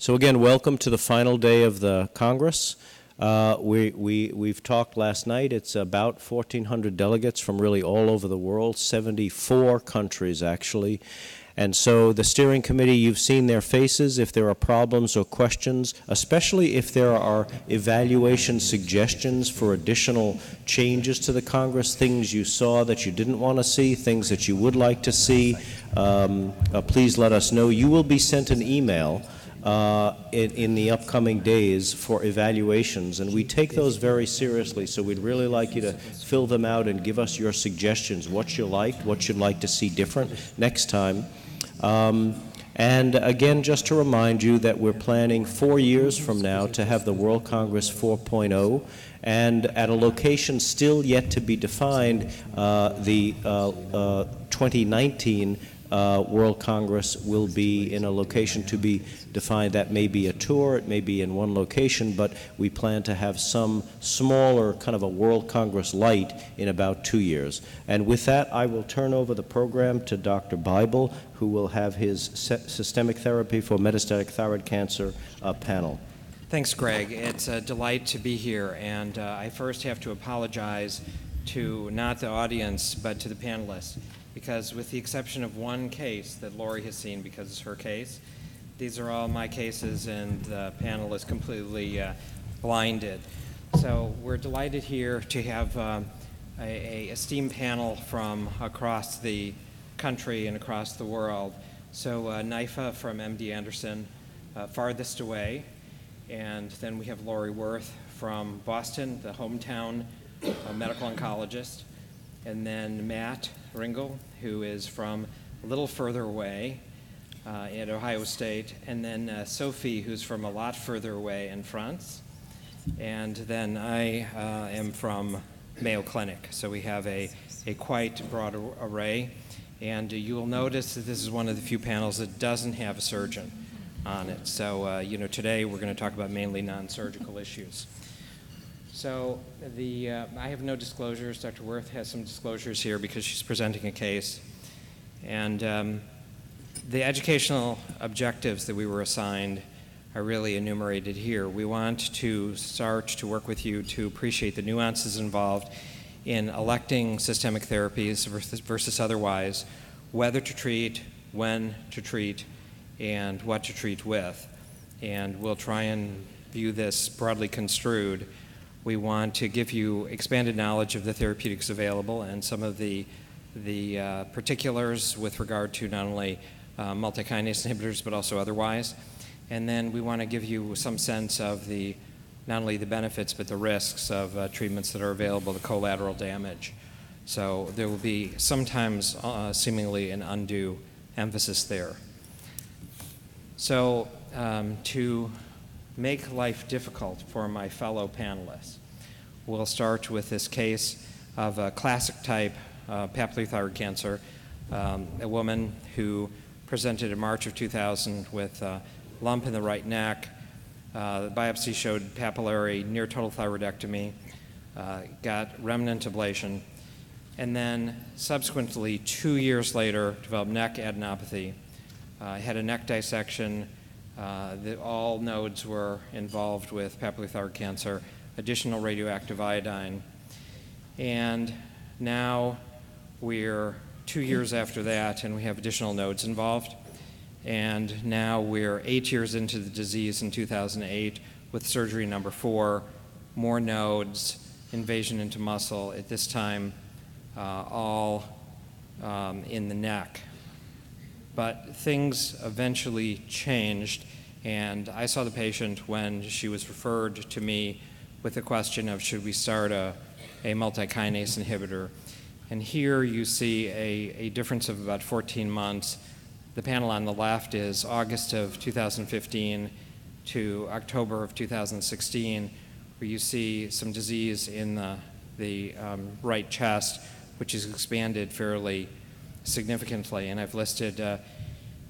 So again, welcome to the final day of the Congress. Uh, we, we, we've talked last night. It's about 1,400 delegates from really all over the world, 74 countries actually. And so the steering committee, you've seen their faces. If there are problems or questions, especially if there are evaluation suggestions for additional changes to the Congress, things you saw that you didn't want to see, things that you would like to see, um, uh, please let us know. You will be sent an email uh, in, in the upcoming days for evaluations, and we take those very seriously. So we'd really like you to fill them out and give us your suggestions, what you liked, what you'd like to see different next time. Um, and again, just to remind you that we're planning four years from now to have the World Congress 4.0, and at a location still yet to be defined, uh, the uh, uh, 2019 uh, World Congress will be in a location to be defined. That may be a tour, it may be in one location, but we plan to have some smaller kind of a World Congress light in about two years. And with that, I will turn over the program to Dr. Bible, who will have his systemic therapy for metastatic thyroid cancer uh, panel. Thanks, Greg. It's a delight to be here, and uh, I first have to apologize to not the audience, but to the panelists because with the exception of one case that Lori has seen because it's her case, these are all my cases and the panel is completely uh, blinded. So we're delighted here to have uh, a, a esteemed panel from across the country and across the world. So uh, Naifa from MD Anderson, uh, farthest away, and then we have Lori Wirth from Boston, the hometown uh, medical oncologist, and then Matt Ringel, who is from a little further away uh, at Ohio State, and then uh, Sophie, who's from a lot further away in France, and then I uh, am from Mayo Clinic. So we have a, a quite broad array, and you will notice that this is one of the few panels that doesn't have a surgeon on it. So, uh, you know, today we're going to talk about mainly non-surgical issues. So the, uh, I have no disclosures. Dr. Wirth has some disclosures here because she's presenting a case. And um, the educational objectives that we were assigned are really enumerated here. We want to start to work with you to appreciate the nuances involved in electing systemic therapies versus, versus otherwise, whether to treat, when to treat, and what to treat with. And we'll try and view this broadly construed we want to give you expanded knowledge of the therapeutics available and some of the, the uh, particulars with regard to not only uh, multikinase inhibitors but also otherwise. And then we want to give you some sense of the not only the benefits but the risks of uh, treatments that are available, the collateral damage. So there will be sometimes uh, seemingly an undue emphasis there. So um, to make life difficult for my fellow panelists. We'll start with this case of a classic type uh, papillary thyroid cancer, um, a woman who presented in March of 2000 with a lump in the right neck. Uh, the biopsy showed papillary near total thyroidectomy, uh, got remnant ablation, and then subsequently, two years later, developed neck adenopathy. Uh, had a neck dissection, uh, the, all nodes were involved with papillary thyroid cancer, additional radioactive iodine. And now we're two years after that, and we have additional nodes involved. And now we're eight years into the disease in 2008 with surgery number four, more nodes, invasion into muscle, at this time uh, all um, in the neck. But things eventually changed, and I saw the patient when she was referred to me with the question of should we start a, a multikinase inhibitor. And here you see a, a difference of about 14 months. The panel on the left is August of 2015 to October of 2016, where you see some disease in the, the um, right chest, which is expanded fairly significantly. And I've listed, uh,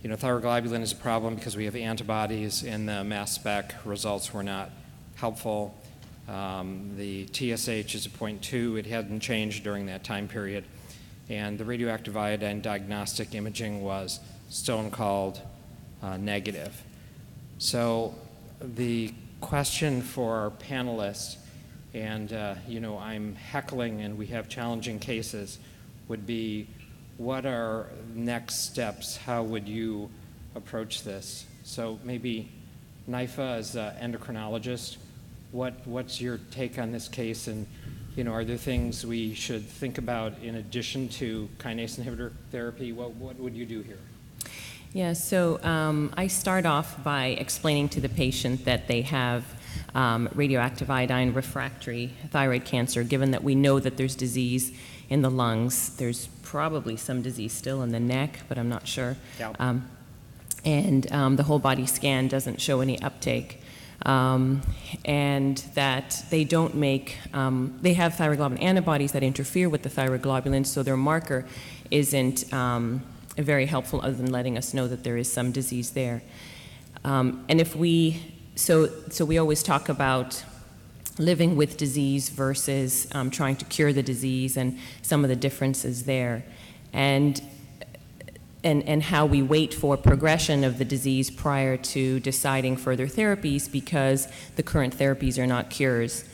you know, thyroglobulin is a problem because we have antibodies and the mass spec results were not helpful. Um, the TSH is a 0.2. It hadn't changed during that time period. And the radioactive iodine diagnostic imaging was stone cold uh, negative. So the question for our panelists, and uh, you know, I'm heckling and we have challenging cases, would be what are next steps? How would you approach this? So maybe Naifa, as an endocrinologist, what, what's your take on this case? And you know, are there things we should think about in addition to kinase inhibitor therapy? What, what would you do here? Yeah, so um, I start off by explaining to the patient that they have um, radioactive iodine refractory thyroid cancer, given that we know that there's disease in the lungs. There's probably some disease still in the neck, but I'm not sure. Yeah. Um, and um, the whole body scan doesn't show any uptake. Um, and that they don't make, um, they have thyroglobulin antibodies that interfere with the thyroglobulin, so their marker isn't um, very helpful other than letting us know that there is some disease there. Um, and if we, so, so we always talk about living with disease versus um, trying to cure the disease and some of the differences there. And and, and how we wait for progression of the disease prior to deciding further therapies because the current therapies are not cures.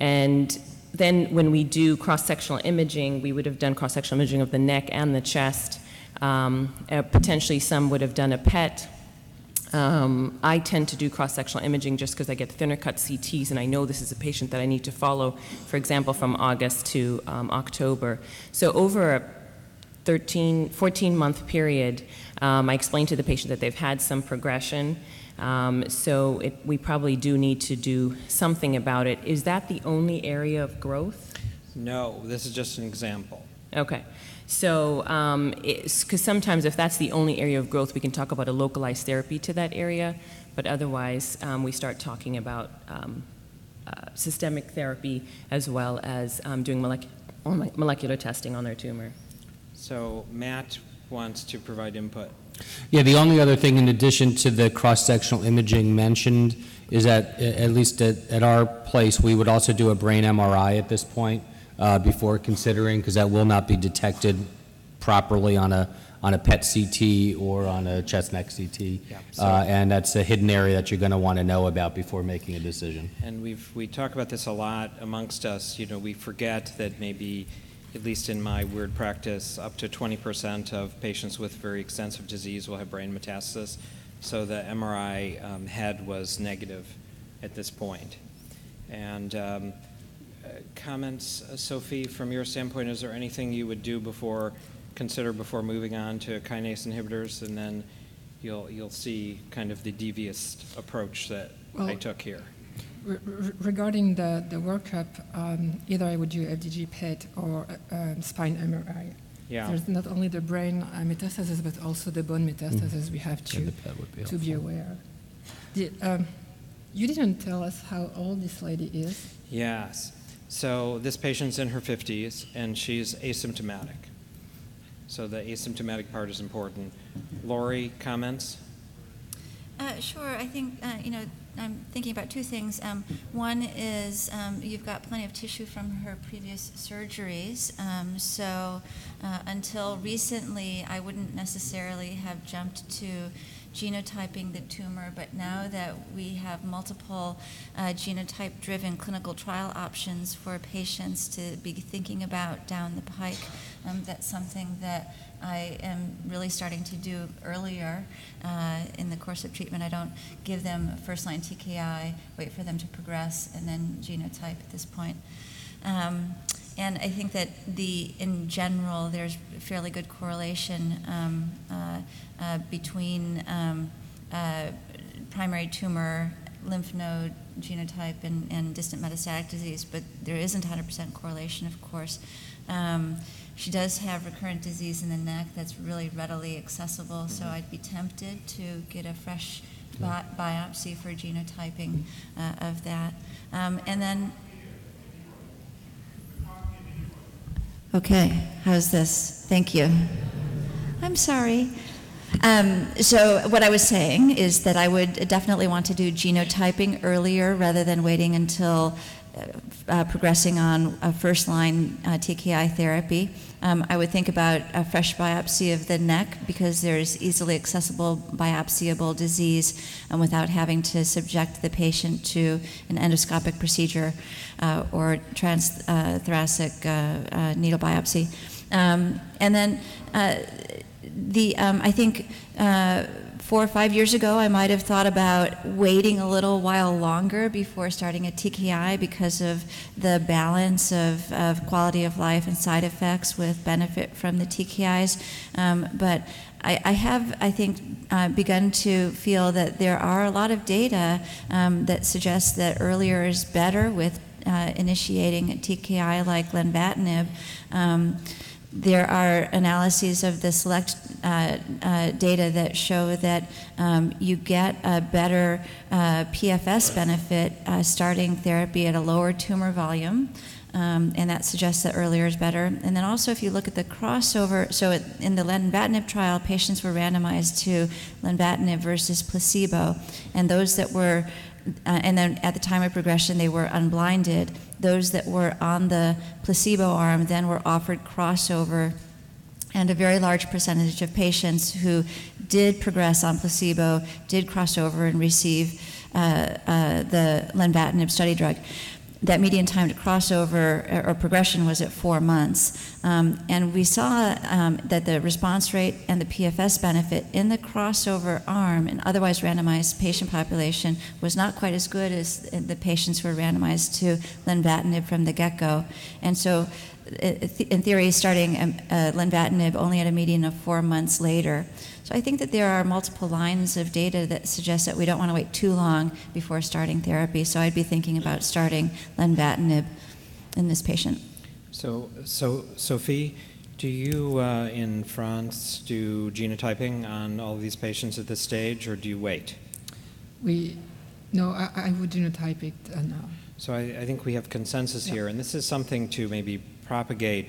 And then when we do cross-sectional imaging, we would have done cross-sectional imaging of the neck and the chest. Um, uh, potentially some would have done a PET. Um, I tend to do cross-sectional imaging just because I get thinner cut CTs and I know this is a patient that I need to follow, for example, from August to um, October. So over a 13, 14 month period, um, I explained to the patient that they've had some progression. Um, so it, we probably do need to do something about it. Is that the only area of growth? No, this is just an example. Okay. So, because um, sometimes if that's the only area of growth, we can talk about a localized therapy to that area, but otherwise um, we start talking about um, uh, systemic therapy as well as um, doing molec molecular testing on their tumor. So Matt wants to provide input. Yeah, the only other thing in addition to the cross-sectional imaging mentioned is that, at least at, at our place, we would also do a brain MRI at this point uh, before considering, because that will not be detected properly on a, on a PET CT or on a chest neck CT. Yeah, so- Uh, And that's a hidden area that you're going to want to know about before making a decision. And we've, we talk about this a lot amongst us. You know, we forget that maybe, at least in my weird practice, up to 20% of patients with very extensive disease will have brain metastasis. So the MRI um, head was negative at this point. And um, comments, uh, Sophie, from your standpoint, is there anything you would do before, consider before moving on to kinase inhibitors? And then you'll, you'll see kind of the devious approach that I took here. Re- re- Regarding the, the workup, um, either I would do FDG PET or uh, um, spine MRI. Yeah. There's not only the brain uh, metastasis, but also the bone metastasis we have. Yeah, to, the PET would be to be aware. The, um, you didn't tell us how old this lady is. Yes. So this patient's in her 50s and she's asymptomatic. So the asymptomatic part is important. Lori, comments? Uh, Sure. I think, uh, you know, I'm thinking about two things. Um, One is um, you've got plenty of tissue from her previous surgeries. Um, So uh, until recently, I wouldn't necessarily have jumped to genotyping the tumor, but now that we have multiple uh, genotype-driven clinical trial options for patients to be thinking about down the pike, um, that's something that I am really starting to do earlier uh, in the course of treatment. I don't give them first-line TKI, wait for them to progress, and then genotype at this point. Um, and I think that the, in general, there's fairly good correlation um, uh, uh, between um, uh, primary tumor, lymph node genotype, and, and distant metastatic disease, but there isn't 100% correlation, of course. Um, she does have recurrent disease in the neck that's really readily accessible, so I'd be tempted to get a fresh bi- biopsy for genotyping uh, of that. Um, and then Okay, how's this? Thank you. I'm sorry. Um, so, what I was saying is that I would definitely want to do genotyping earlier rather than waiting until uh, progressing on a first line uh, TKI therapy. Um, I would think about a fresh biopsy of the neck because there's easily accessible biopsiable disease um, without having to subject the patient to an endoscopic procedure uh, or transthoracic uh, uh, needle biopsy. Um, and then uh, the um, I think uh, four or five years ago, I might have thought about waiting a little while longer before starting a TKI because of the balance of, of quality of life and side effects with benefit from the TKIs. Um, but I, I, have, I think, uh, begun to feel that there are a lot of data um, that suggests that earlier is better with uh, initiating a TKI like lenvatinib. Um, there are analyses of the select uh, uh, data that show that um, you get a better uh, PFS benefit uh, starting therapy at a lower tumor volume. Um, and that suggests that earlier is better. And then also, if you look at the crossover, so in the lenvatinib trial, patients were randomized to lenvatinib versus placebo, and those that were uh, and then at the time of progression, they were unblinded. Those that were on the placebo arm then were offered crossover, and a very large percentage of patients who did progress on placebo did cross over and receive uh, uh, the lenvatinib study drug that median time to crossover or progression was at four months. Um, and we saw um, that the response rate and the PFS benefit in the crossover arm and otherwise randomized patient population was not quite as good as the patients who were randomized to lenvatinib from the get go. And so, in theory, starting um, uh, lenvatinib only at a median of four months later. So I think that there are multiple lines of data that suggest that we don't want to wait too long before starting therapy. So I'd be thinking about starting lenvatinib in this patient. So, so Sophie, do you uh, in France do genotyping on all of these patients at this stage, or do you wait? We, no, I, I would genotype it uh, now. So I, I, think we have consensus yeah. here, and this is something to maybe propagate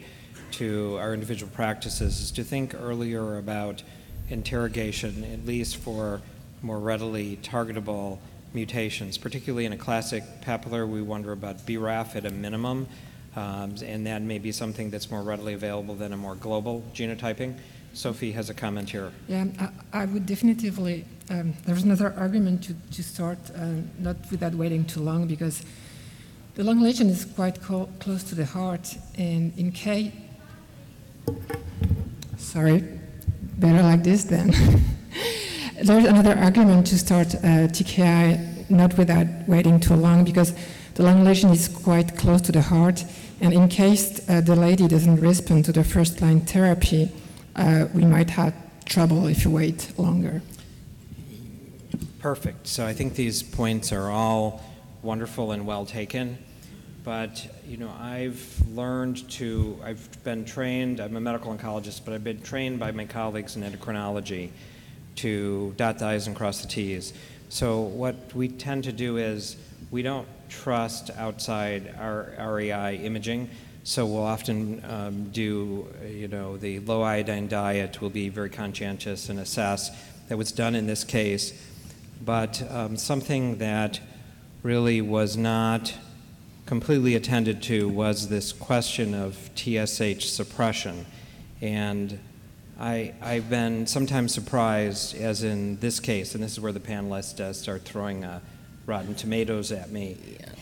to our individual practices, is to think earlier about interrogation, at least for more readily targetable mutations, particularly in a classic papillary, we wonder about BRAF at a minimum, um, and that may be something that's more readily available than a more global genotyping. Sophie has a comment here. Yeah, I, I would definitively, um, there's another argument to, to start, uh, not without waiting too long, because the lung lesion is quite co- close to the heart, and in case, sorry, better like this then. There's another argument to start uh, TKI not without waiting too long because the lung lesion is quite close to the heart, and in case uh, the lady doesn't respond to the first line therapy, uh, we might have trouble if you wait longer. Perfect. So I think these points are all wonderful and well taken. But you know, I've learned to. I've been trained. I'm a medical oncologist, but I've been trained by my colleagues in endocrinology to dot the i's and cross the t's. So what we tend to do is we don't trust outside our RAI imaging. So we'll often um, do, you know, the low iodine diet. We'll be very conscientious and assess. That was done in this case, but um, something that really was not completely attended to was this question of TSH suppression. And I, have been sometimes surprised, as in this case, and this is where the panelists uh, start throwing uh, rotten tomatoes at me,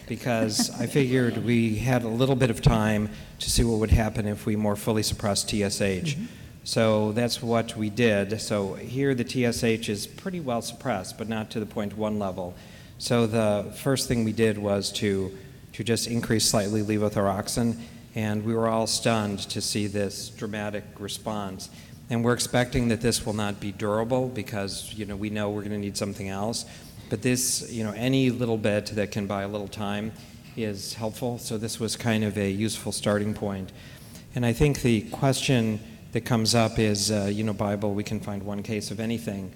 because I figured we had a little bit of time to see what would happen if we more fully suppressed TSH. Mm-hmm. So that's what we did. So here the TSH is pretty well suppressed, but not to the point one level. So the first thing we did was to to just increase slightly levothyroxine, and we were all stunned to see this dramatic response. And we're expecting that this will not be durable because you know we know we're going to need something else. But this, you know, any little bit that can buy a little time is helpful. So this was kind of a useful starting point. And I think the question that comes up is, uh, you know, Bible, we can find one case of anything.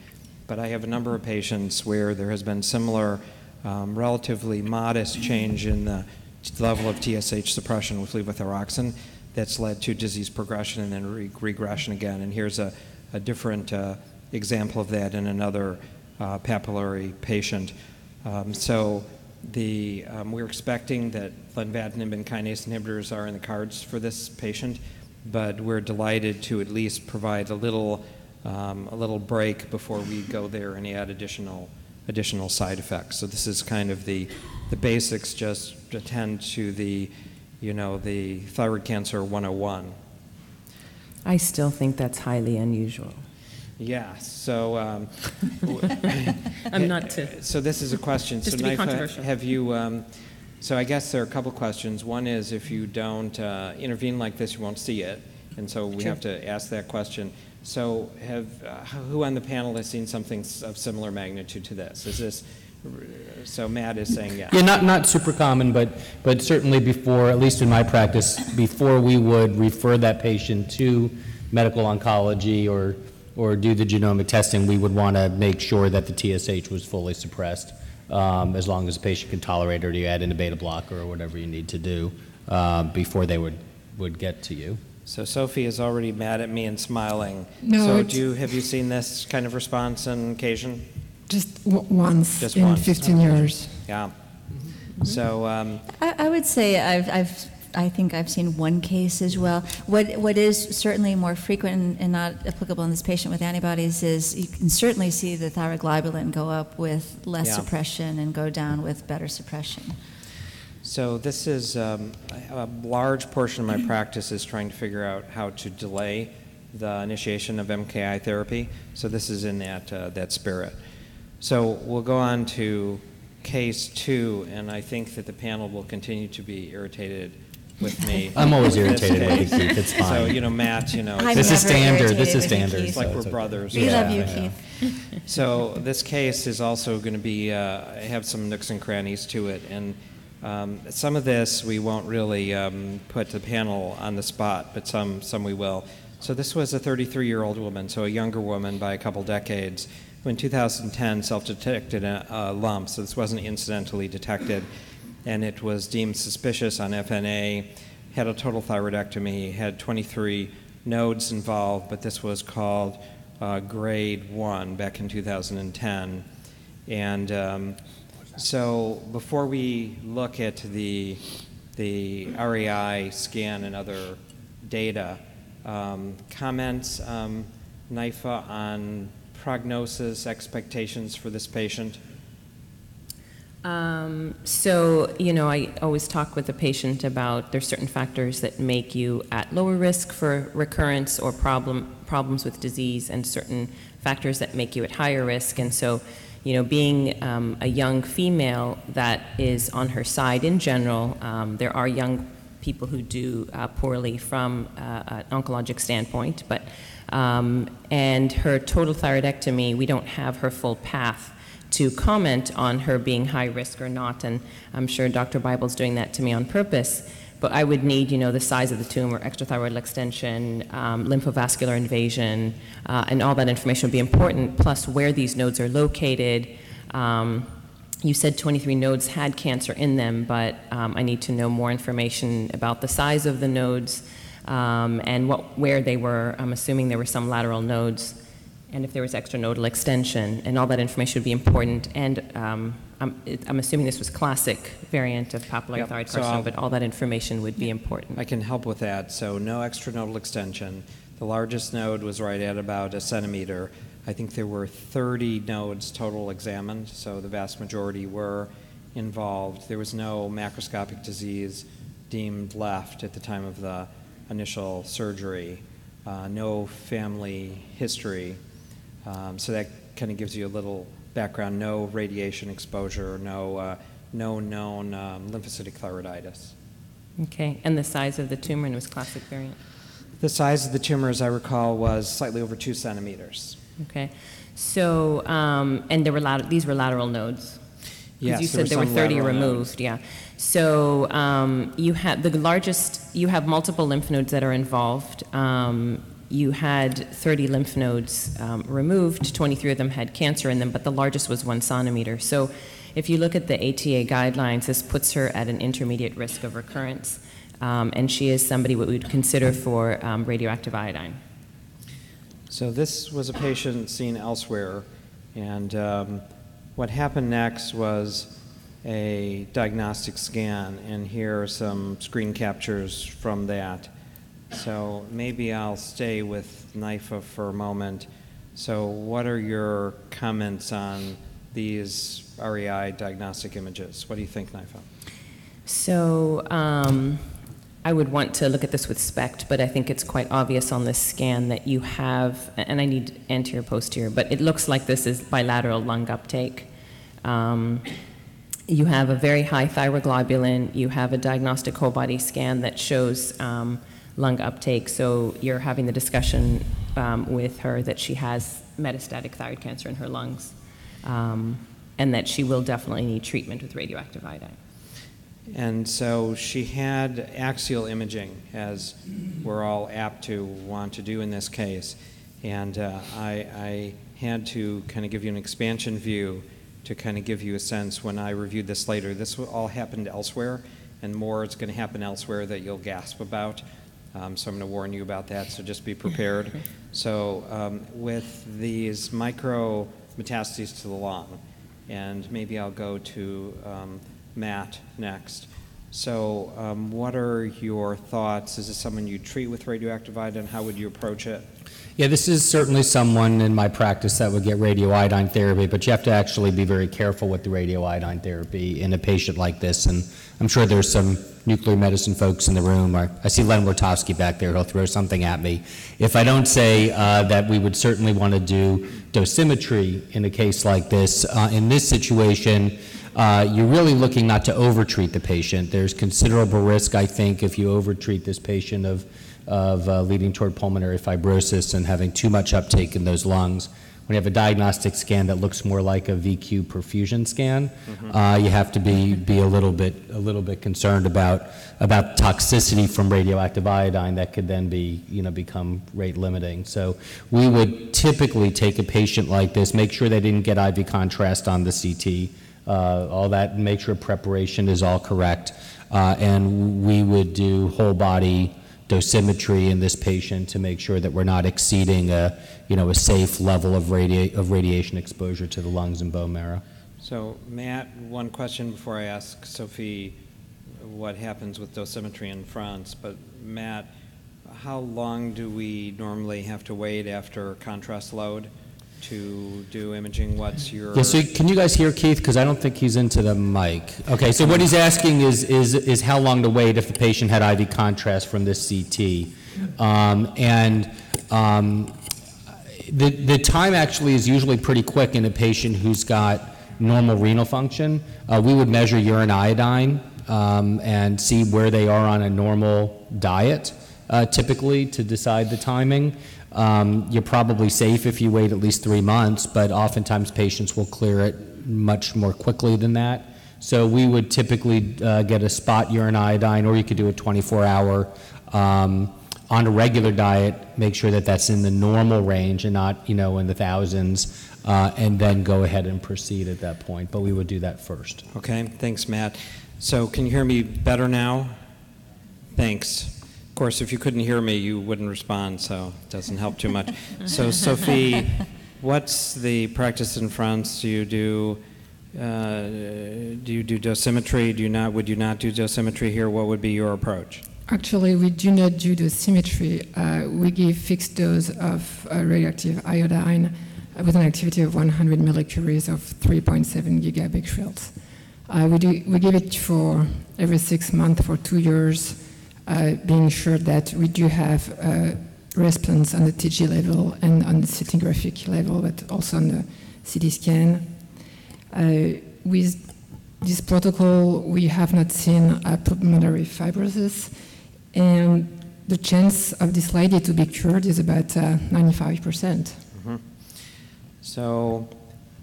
But I have a number of patients where there has been similar um, relatively modest change in the level of TSH suppression with levothyroxine that's led to disease progression and then re- regression again. And here's a, a different uh, example of that in another uh, papillary patient. Um, so the, um, we're expecting that lenvatinib and kinase inhibitors are in the cards for this patient, but we're delighted to at least provide a little, um, a little break before we go there and add additional, additional side effects. So this is kind of the, the basics, just attend to the, you know, the thyroid cancer 101. I still think that's highly unusual. Yeah, so, um, I'm not to, so this is a question. Just So to be Naifa, controversial. Have you, um, so I guess there are a couple questions. One is if you don't uh, intervene like this, you won't see it. And so we True. have to ask that question. So have, uh, who on the panel has seen something s- of similar magnitude to this? Is this, so Matt is saying yes. Yeah, not, not super common, but, but certainly before, at least in my practice, before we would refer that patient to medical oncology or, or do the genomic testing, we would want to make sure that the TSH was fully suppressed, um, as long as the patient can tolerate it, or do you add in a beta blocker or whatever you need to do, uh, before they would, would get to you. So Sophie is already mad at me and smiling. No, So it's- do you, have you seen this kind of response on occasion? Just w- once Just in once. 15 years. Yeah. So, um, I, I would say I've, I've, I think I've seen one case as well. What, what is certainly more frequent and- and not applicable in this patient with antibodies is you can certainly see the thyroglobulin go up with less Yeah. suppression and go down with better suppression. So this is, um, a a large portion of my practice is trying to figure out how to delay the initiation of MKI therapy. So this is in that, uh, that spirit. So we'll go on to case two, and I think that the panel will continue to be irritated with me. I'm always in this irritated with you, case. Keith, it's So, fine. you know, Matt, you know, I'm This is never standard, this is with you, standard. Keith. it's like so we're okay. brothers. We Yeah, love you, I. Keith. So this case is also going to be, uh, have some nooks and crannies to it, and um, some of this we won't really um, put the panel on the spot, but some, some we will. So this was a 33-year-old woman, so a younger woman by a couple decades, who in 2010 self-detected a, a lump, so this wasn't incidentally detected, and it was deemed suspicious on FNA, had a total thyroidectomy, had 23 nodes involved, but this was called uh, grade one back in 2010. And um, so before we look at the, the RAI scan and other data, um, comments, um, Naifa, on prognosis expectations for this patient? Um, so, you know, I always talk with the patient about there's certain factors that make you at lower risk for recurrence or problem, problems with disease, and certain factors that make you at higher risk. And so, you know, being um, a young female that is on her side in general, um, there are young people who do uh, poorly from uh, an oncologic standpoint, but um, and her total thyroidectomy, we don't have her full path to comment on her being high risk or not, and I'm sure Dr. Bible's doing that to me on purpose. But I would need, you know, the size of the tumor, extrathyroidal extension, um, lymphovascular invasion, uh, and all that information would be important. Plus, where these nodes are located. Um, you said 23 nodes had cancer in them, but um, I need to know more information about the size of the nodes um, and what, where they were. I'm assuming there were some lateral nodes, and if there was extranodal extension, and all that information would be important. And um, I'm, it, I'm assuming this was classic variant of papillary Yep, thyroid so carcinoma, I'll- but all that information would be important. I can help with that. So no extranodal extension. The largest node was right at about a centimeter. I think there were 30 nodes total examined, so the vast majority were involved. There was no macroscopic disease deemed left at the time of the initial surgery. Uh, no family history. Um, so that kind of gives you a little background. No radiation exposure. No uh, no known um, lymphocytic thyroiditis. Okay, and the size of the tumor, and it was classic variant. The size of the tumor, as I recall, was slightly over two centimeters. Okay, so um, and there were lat- these were lateral nodes. 'Cause Yes, you there said were there were some 30 lateral removed. nodes. Yeah. So um, you had the largest. You have multiple lymph nodes that are involved. Um, you had 30 lymph nodes um, removed. 23 of them had cancer in them, but the largest was one centimeter. So if you look at the ATA guidelines, this puts her at an intermediate risk of recurrence, um, and she is somebody what we would consider for um, radioactive iodine. So this was a patient seen elsewhere, and um, what happened next was a diagnostic scan, and here are some screen captures from that. So maybe I'll stay with Naifa for a moment. So, what are your comments on these RAI diagnostic images? What do you think, Naifa? So um, I would want to look at this with SPECT, but I think it's quite obvious on this scan that you have, and I need anterior posterior, but it looks like this is bilateral lung uptake. Um, you have a very high thyroglobulin, you have a diagnostic whole body scan that shows um, lung uptake, so you're having the discussion um, with her that she has metastatic thyroid cancer in her lungs, um, and that she will definitely need treatment with radioactive iodine. And so she had axial imaging, as we're all apt to want to do in this case. And uh, I, I had to kind of give you an expansion view to kind of give you a sense when I reviewed this later. This all happened elsewhere, and more is going to happen elsewhere that you'll gasp about. Um, so I'm going to warn you about that, so just be prepared. so, um, with these micro metastases to the lung, and maybe I'll go to um, Matt next. So, um, what are your thoughts? Is this someone you treat with radioactive iodine? How would you approach it? Yeah, this is certainly someone in my practice that would get radioiodine therapy, but you have to actually be very careful with the radioiodine therapy in a patient like this. And I'm sure there's some nuclear medicine folks in the room. Or I see Len Wartofsky back there. He'll throw something at me. If I don't say uh, that we would certainly want to do dosimetry in a case like this, uh, in this situation, uh, you're really looking not to overtreat the patient. There's considerable risk, I think, if you overtreat this patient of, of uh, leading toward pulmonary fibrosis and having too much uptake in those lungs. When you have a diagnostic scan that looks more like a VQ perfusion scan, uh, you have to be, be a little bit a little bit concerned about about toxicity from radioactive iodine that could then be you know become rate limiting. So we would typically take a patient like this, make sure they didn't get IV contrast on the CT, uh, all that, make sure preparation is all correct. Uh, and we would do whole body dosimetry in this patient to make sure that we're not exceeding a, you know, a safe level of, radia- of radiation exposure to the lungs and bone marrow. So, Matt, one question before I ask Sophie what happens with dosimetry in France. But, Matt, how long do we normally have to wait after contrast load to do imaging? What's your. Yeah, so can you guys hear Keith? Because I don't think he's into the mic. Okay, so what he's asking is, is, is how long to wait if the patient had IV contrast from this CT. Um, and um, the, the time actually is usually pretty quick in a patient who's got normal renal function. Uh, we would measure urine iodine um, and see where they are on a normal diet uh, typically to decide the timing. Um, you're probably safe if you wait at least three months, but oftentimes patients will clear it much more quickly than that. So we would typically uh, get a spot urine iodine, or you could do a 24-hour um, on a regular diet. Make sure that that's in the normal range and not, you know, in the thousands, uh, and then go ahead and proceed at that point. But we would do that first. Okay, thanks, Matt. So, can you hear me better now? Thanks. Of course, if you couldn't hear me, you wouldn't respond, so it doesn't help too much. so, Sophie, what's the practice in France? Do you do uh, do you do dosimetry? Do you not? Would you not do dosimetry here? What would be your approach? Actually, we do not do dosimetry. Uh, we give fixed dose of uh, radioactive iodine with an activity of 100 millicuries of 3.7 gigabecquerels. Uh, we, do, we give it for every six months for two years being sure that we do have uh, response on the TG level and on the scintigraphic level, but also on the CT scan. Uh, with this protocol, we have not seen pulmonary fibrosis, and the chance of this lady to be cured is about 95%. Mm-hmm. So,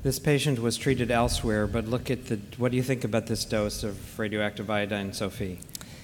this patient was treated elsewhere, but look at the. What do you think about this dose of radioactive iodine, Sophie?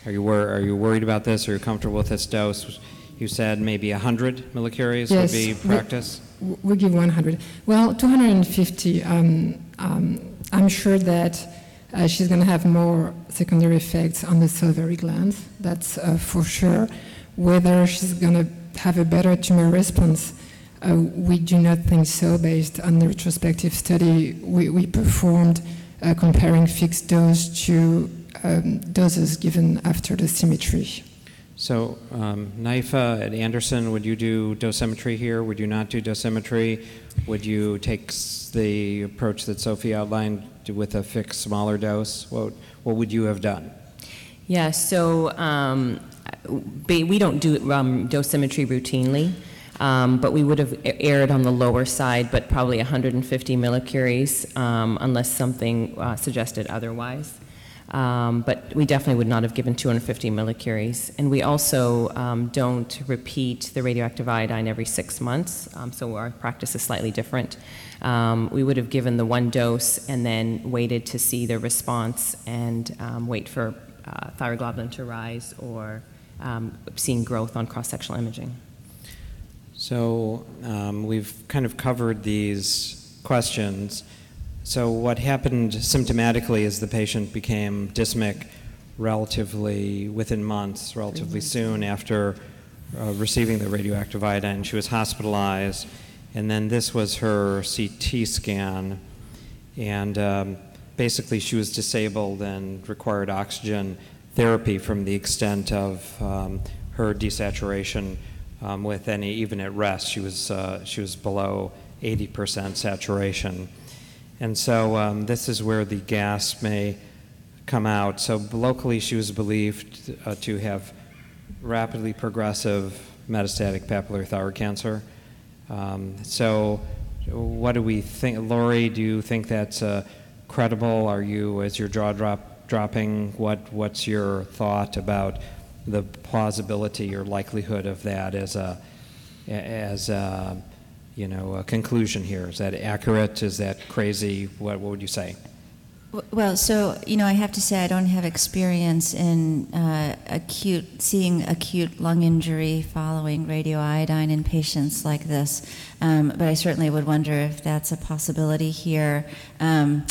Are you, wor- are you worried about this? Are you comfortable with this dose? You said maybe 100 millicuries yes, would be practice? We, we give 100. Well, 250, um, um, I'm sure that uh, she's going to have more secondary effects on the salivary glands. That's uh, for sure. Whether she's going to have a better tumor response, uh, we do not think so based on the retrospective study we, we performed uh, comparing fixed dose to um, doses given after dosimetry. So, um, Naifa at Anderson, would you do dosimetry here? Would you not do dosimetry? Would you take the approach that Sophie outlined with a fixed smaller dose? What, what would you have done? Yeah, so um, we don't do um, dosimetry routinely, um, but we would have erred on the lower side, but probably 150 millicuries um, unless something uh, suggested otherwise. Um, But we definitely would not have given 250 millicuries. And we also um, don't repeat the radioactive iodine every six months, um, so our practice is slightly different. Um, We would have given the one dose and then waited to see the response and um, wait for uh, thyroglobulin to rise or um, seeing growth on cross-sectional imaging. So we've kind of covered these questions. So what happened symptomatically is the patient became dyspneic relatively within months, relatively soon after uh, receiving the radioactive iodine. She was hospitalized, and then this was her CT scan, and um, basically she was disabled and required oxygen therapy from the extent of um, her desaturation um, with any even at rest she was uh, she was below 80% saturation and so um, this is where the gas may come out. So locally she was believed uh, to have rapidly progressive metastatic papillary thyroid cancer. Um, so what do we think Lori do you think that's uh, credible? Are you as your jaw drop dropping? What what's your thought about the plausibility or likelihood of that as a as a, you know a conclusion here. Is that accurate? Is that crazy? What, what would you say? Well, so, you know, I have to say I don't have experience in uh, acute, seeing acute lung injury following radioiodine in patients like this, um, but I certainly would wonder if that's a possibility here. Um,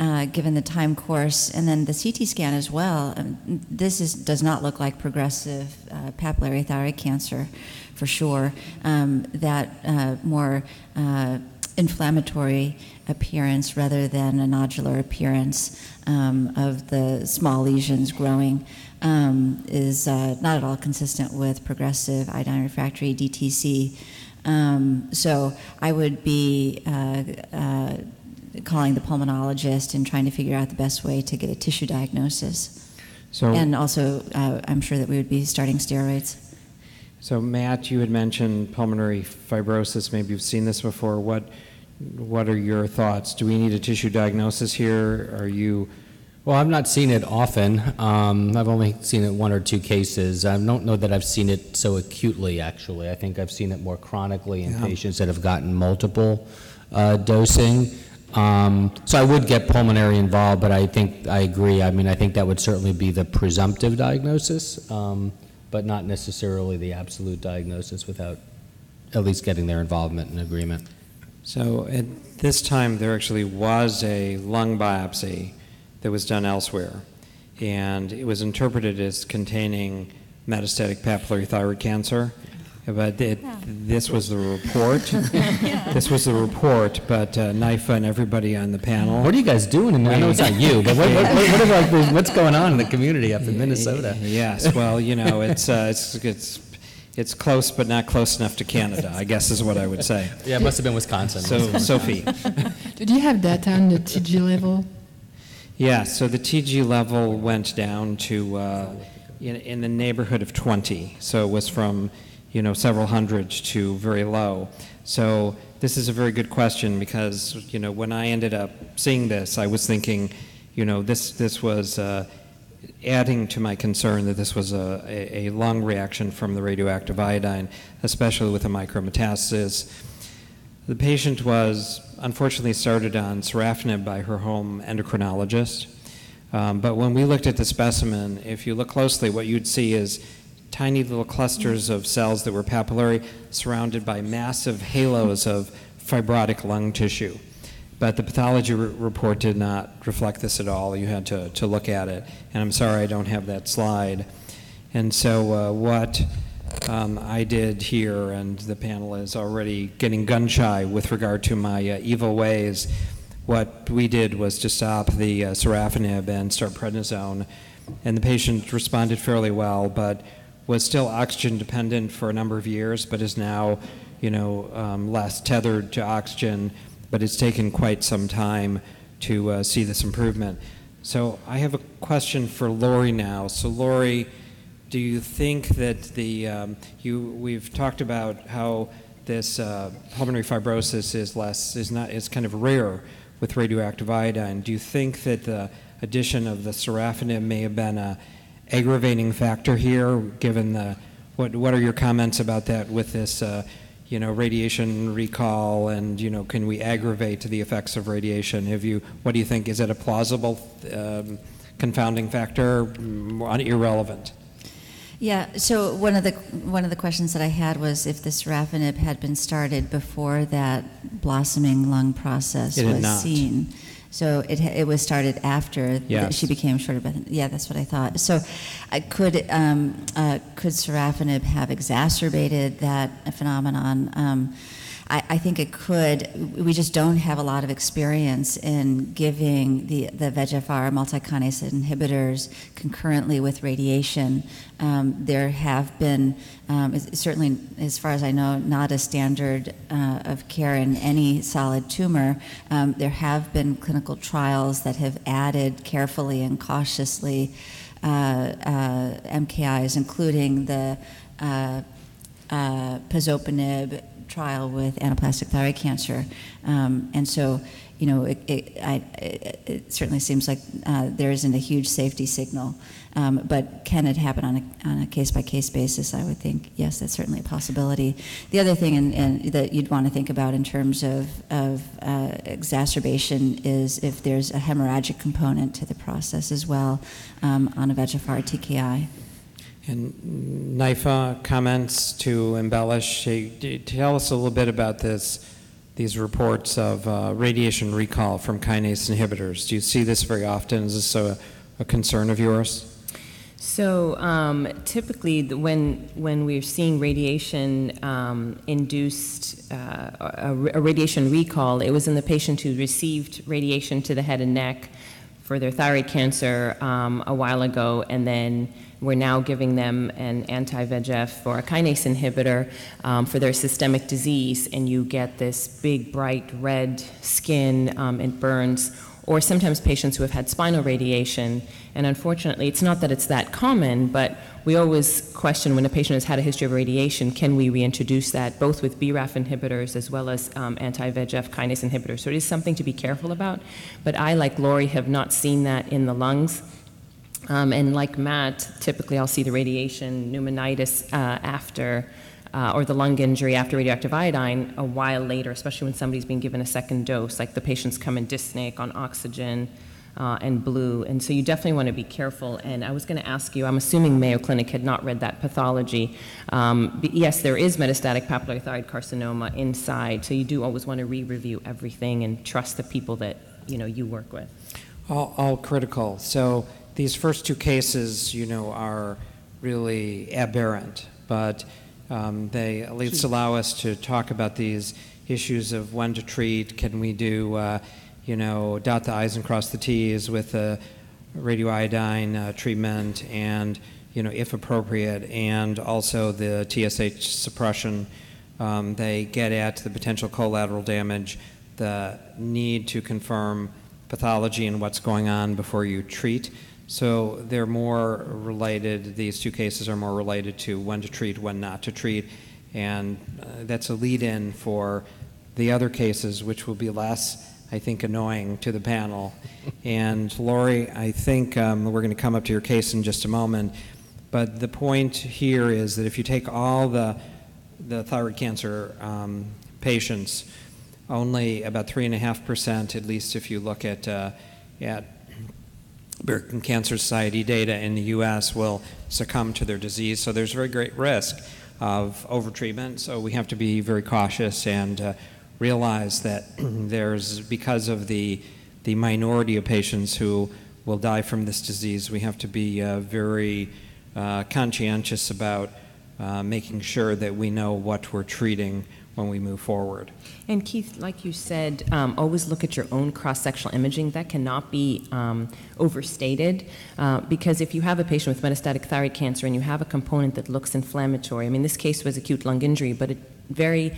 uh, given the time course, and then the CT scan as well. Um, this is, does not look like progressive uh, papillary thyroid cancer, for sure. Um, that uh, more uh, inflammatory appearance rather than a nodular appearance um, of the small lesions growing um, is uh, not at all consistent with progressive iodine refractory DTC. Um, so I would be uh, uh, calling the pulmonologist and trying to figure out the best way to get a tissue diagnosis. so And also, uh, I'm sure that we would be starting steroids. So Matt you had mentioned pulmonary fibrosis maybe you've seen this before what what are your thoughts do we need a tissue diagnosis here are you Well, I've not seen it often. Um, I've only seen it one or two cases. I don't know that I've seen it so acutely, actually. I think I've seen it more chronically in Yeah. patients that have gotten multiple uh, dosing. Um, so I would get pulmonary involved, but I think, I agree. I mean, I think that would certainly be the presumptive diagnosis, um, but not necessarily the absolute diagnosis without at least getting their involvement and agreement. So at this time, there actually was a lung biopsy that was done elsewhere, and it was interpreted as containing metastatic papillary thyroid cancer. But it, this was the report. This was the report, but uh, Naifa and everybody on the panel. What are you guys doing? in there? I know it's not you, but what, what, what, are, like, the- what's going on in the community up in Minnesota? Yes, well, you know, it's, uh, it's, it's, it's close, but not close enough to Canada, I guess is what I would say. Yeah, it must have been Wisconsin. So, Sophie. Did you have data on the TG level? Yeah, so the TG level went down to uh, in, in the neighborhood of 20. So it was from, you know, several hundred to very low. So this is a very good question because, you know, when I ended up seeing this, I was thinking, you know, this, this was uh, adding to my concern that this was a, a, a lung reaction from the radioactive iodine, especially with a micrometastasis. The patient was unfortunately started on sorafenib by her home endocrinologist. Um, but when we looked at the specimen, if you look closely, what you'd see is tiny little clusters of cells that were papillary surrounded by massive halos of fibrotic lung tissue. But the pathology re- report did not reflect this at all. You had to, to look at it. And I'm sorry I don't have that slide. And so, uh, what um, I did here, and the panel is already getting gun shy with regard to my uh, evil ways, what we did was to stop the uh, sorafenib and start prednisone, and the patient responded fairly well, but was still oxygen dependent for a number of years, but is now, you know, um, less tethered to oxygen, but it's taken quite some time to uh, see this improvement. So I have a question for Lori now. So Lori, do you think that the um, you we've talked about how this uh, pulmonary fibrosis is less is not is kind of rare with radioactive iodine. Do you think that the addition of the sorafenib may have been a aggravating factor here, given the what what are your comments about that with this uh, you know radiation recall and you know can we aggravate the effects of radiation? Have you what do you think? Is it a plausible um, confounding factor, mm, irrelevant? Yeah, so one of the one of the questions that I had was if this sorafenib had been started before that blossoming lung process It was seen. So it it was started after that Yes. she became short of breath. Yeah, that's what I thought. So, I could um, uh, could sorafenib have exacerbated that phenomenon? Um, I, I think it could. We just don't have a lot of experience in giving the, the VEGFR multikinase inhibitors concurrently with radiation. Um, there have been, um, certainly, as far as I know, not a standard uh, of care in any solid tumor. Um, there have been clinical trials that have added carefully and cautiously uh, uh, MKIs, including the uh, uh, pazopanib trial with anaplastic thyroid cancer. Um, and so, you know, it, it, I, it, it certainly seems like uh, there isn't a huge safety signal. Um, but can it happen on a, on a case-by-case basis? I would think, yes, that's certainly a possibility. The other thing in, in, that you'd want to think about in terms of, of uh, exacerbation is if there's a hemorrhagic component to the process as well um, on a VEGFR TKI. And Naifa comments to embellish. Hey, Tell us a little bit about this, these reports of uh, radiation recall from kinase inhibitors. Do you see this very often? Is this a, a concern of yours? So um, typically, the- when when we're seeing radiation um, induced uh, a, a radiation recall, it was in the patient who received radiation to the head and neck for their thyroid cancer um, a while ago, and then we're now giving them an anti-VEGF or a kinase inhibitor um, for their systemic disease, and you get this big, bright red skin um, and burns or sometimes patients who have had spinal radiation. And unfortunately, it's not that it's that common, but we always question when a patient has had a history of radiation, can we reintroduce that, both with BRAF inhibitors as well as um, anti-VEGF kinase inhibitors. So it is something to be careful about. But I, like Lori, have not seen that in the lungs. Um, and like Matt, typically I'll see the radiation pneumonitis uh, after, uh, or the lung injury after radioactive iodine a while later, especially when somebody's been given a second dose, like the patients come in dyspneic on oxygen uh, and blue. And so you definitely want to be careful. And I was going to ask you, I'm assuming Mayo Clinic had not read that pathology. Um, yes, there is metastatic papillary thyroid carcinoma inside, so you do always want to re-review everything and trust the people that you know you work with. All, all critical. So these first two cases, you know, are really aberrant, but um, they at least allow us to talk about these issues of when to treat. Can we do, uh, you know, dot the i's and cross the t's with a radioiodine uh, treatment, and you know, if appropriate, and also the TSH suppression. Um, they get at the potential collateral damage, the need to confirm pathology and what's going on before you treat. So they're more related, these two cases are more related to when to treat, when not to treat. And uh, that's a lead in for the other cases, which will be less, I think, annoying to the panel. and Lori, I think um, we're going to come up to your case in just a moment. But the point here is that if you take all the, the thyroid cancer um, patients, only about 3.5%, at least if you look at, uh, at American Cancer Society data in the U.S., will succumb to their disease. So there's a very great risk of overtreatment. So we have to be very cautious and uh, realize that there's, because of the, the minority of patients who will die from this disease, we have to be uh, very uh, conscientious about uh, making sure that we know what we're treating when we move forward. And Keith, like you said, um, always look at your own cross-sectional imaging. That cannot be um, overstated uh, because if you have a patient with metastatic thyroid cancer and you have a component that looks inflammatory, I mean, this case was acute lung injury, but it very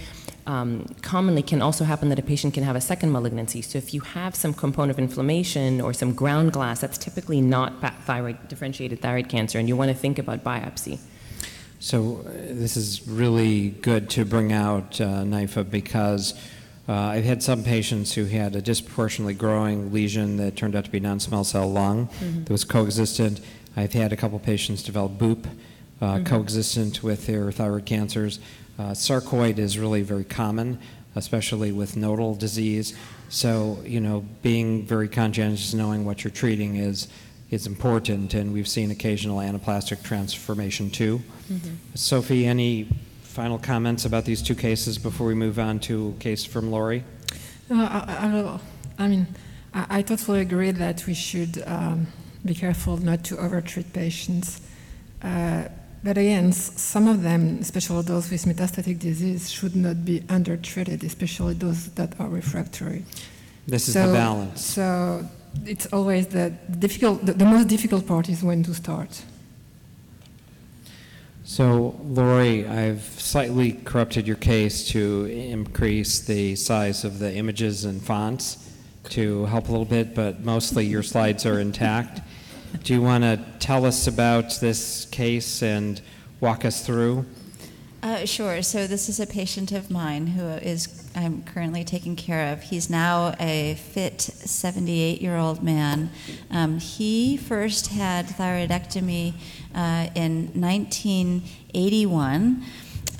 um, commonly can also happen that a patient can have a second malignancy. So if you have some component of inflammation or some ground glass, that's typically not thyroid differentiated thyroid cancer, and you want to think about biopsy. So uh, this is really good to bring out, uh, Naifa, because uh, I've had some patients who had a disproportionately growing lesion that turned out to be non-small cell lung that was coexistent. I've had a couple patients develop BOOP, uh, coexistent with their thyroid cancers. Uh, sarcoid is really very common, especially with nodal disease. So, you know, being very conscientious, knowing what you're treating is is important, and we've seen occasional anaplastic transformation too. Sophie, any final comments about these two cases before we move on to a case from Lori? Uh, I, I, I mean, I, I totally agree that we should um, be careful not to overtreat patients. Uh, but again, some of them, especially those with metastatic disease, should not be undertreated, especially those that are refractory. This is so, the balance. So it's always the difficult. The, the most difficult part is when to start. So, Lori, I've slightly corrupted your case to increase the size of the images and fonts to help a little bit, but mostly your slides are intact. Do you want to tell us about this case and walk us through? Uh, sure. So this is a patient of mine who is I'm currently taking care of. He's now a fit 78-year-old man. Um, he first had thyroidectomy uh, in 1981.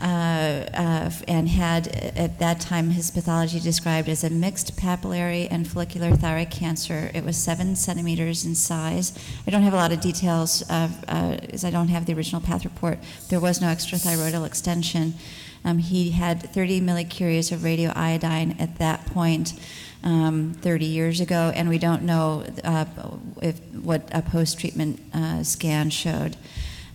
Uh, uh, and had at that time his pathology described as a mixed papillary and follicular thyroid cancer. It was seven centimeters in size. I don't have a lot of details of, uh, as I don't have the original path report. There was no extrathyroidal extension. Um, he had 30 millicuries of radioiodine at that point. Um, 30 years ago, and we don't know uh, if what a post-treatment uh, scan showed.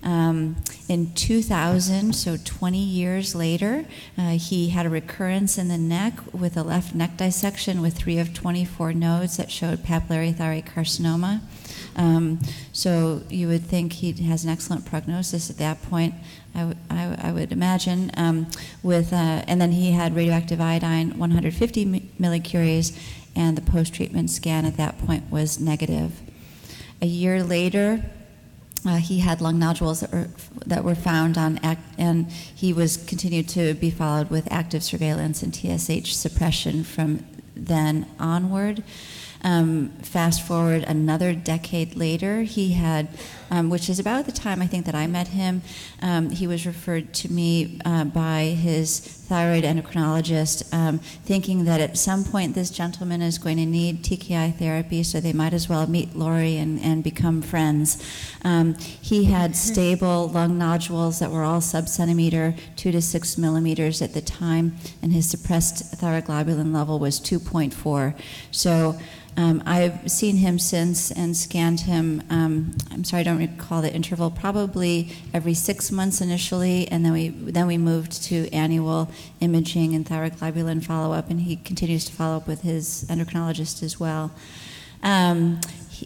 Um, in 2000, so 20 years later, uh, he had a recurrence in the neck with a left neck dissection with three of 24 nodes that showed papillary thyroid carcinoma. Um, so you would think he has an excellent prognosis at that point. I, w- I, w- I would imagine. Um, with uh, and then he had radioactive iodine 150 mi- millicuries, and the post-treatment scan at that point was negative. A year later, uh, he had lung nodules that were, that were found on, act, and he was continued to be followed with active surveillance and TSH suppression from then onward. Um, fast forward another decade later, he had, um, which is about the time I think that I met him, um, he was referred to me uh, by his thyroid endocrinologist, um, thinking that at some point this gentleman is going to need TKI therapy, so they might as well meet Lori and, and become friends. Um, he had stable lung nodules that were all sub-centimeter, two to six millimeters at the time, and his suppressed thyroglobulin level was 2.4. So um, I've seen him since and scanned him. Um, I'm sorry, I don't recall the interval. Probably every six months initially, and then we then we moved to annual imaging and thyroglobulin follow-up, and he continues to follow up with his endocrinologist as well. Um,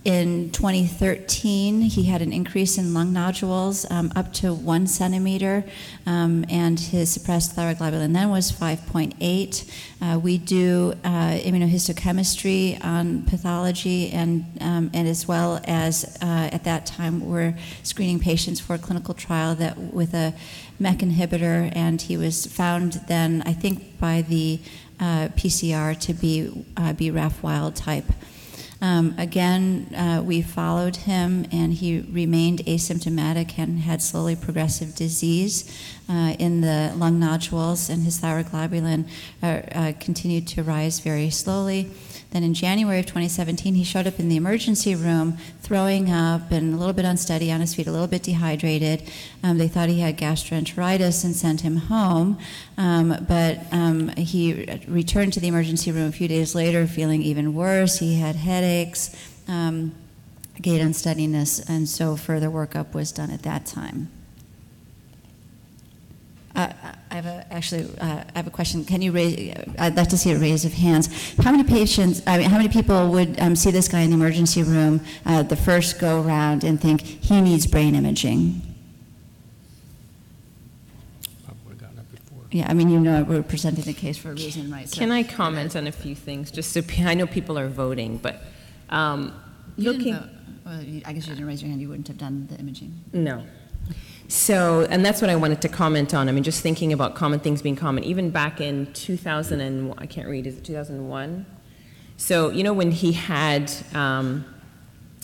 in 2013, he had an increase in lung nodules um, up to one centimeter, um, and his suppressed thyroglobulin then was 5.8. Uh, we do uh, immunohistochemistry on pathology, and um, and as well as uh, at that time we're screening patients for a clinical trial that with a MEK inhibitor, and he was found then I think by the uh, PCR to be uh, BRAF wild type. Um, again, uh, we followed him, and he remained asymptomatic and had slowly progressive disease uh, in the lung nodules, and his thyroglobulin uh, uh, continued to rise very slowly. Then in January of 2017, he showed up in the emergency room throwing up and a little bit unsteady on his feet, a little bit dehydrated. Um, they thought he had gastroenteritis and sent him home, um, but um, he returned to the emergency room a few days later feeling even worse. He had headaches, um, gait unsteadiness, and so further workup was done at that time. Uh, I have a, actually, uh, I have a question. Can you raise, I'd like to see a raise of hands. How many patients, I mean, how many people would um, see this guy in the emergency room uh, the first go-around and think he needs brain imaging? Yeah, I mean, you know, we're presenting the case for a reason, right? So- Can I comment on a few things, just so, pe- I know people are voting, but um, You didn't looking... vote. Well, I guess you didn't raise your hand, you wouldn't have done the imaging. No. So, and that's what I wanted to comment on. I mean, just thinking about common things being common, even back in 2000 and, I can't read, is it 2001? So, you know, when he had, um,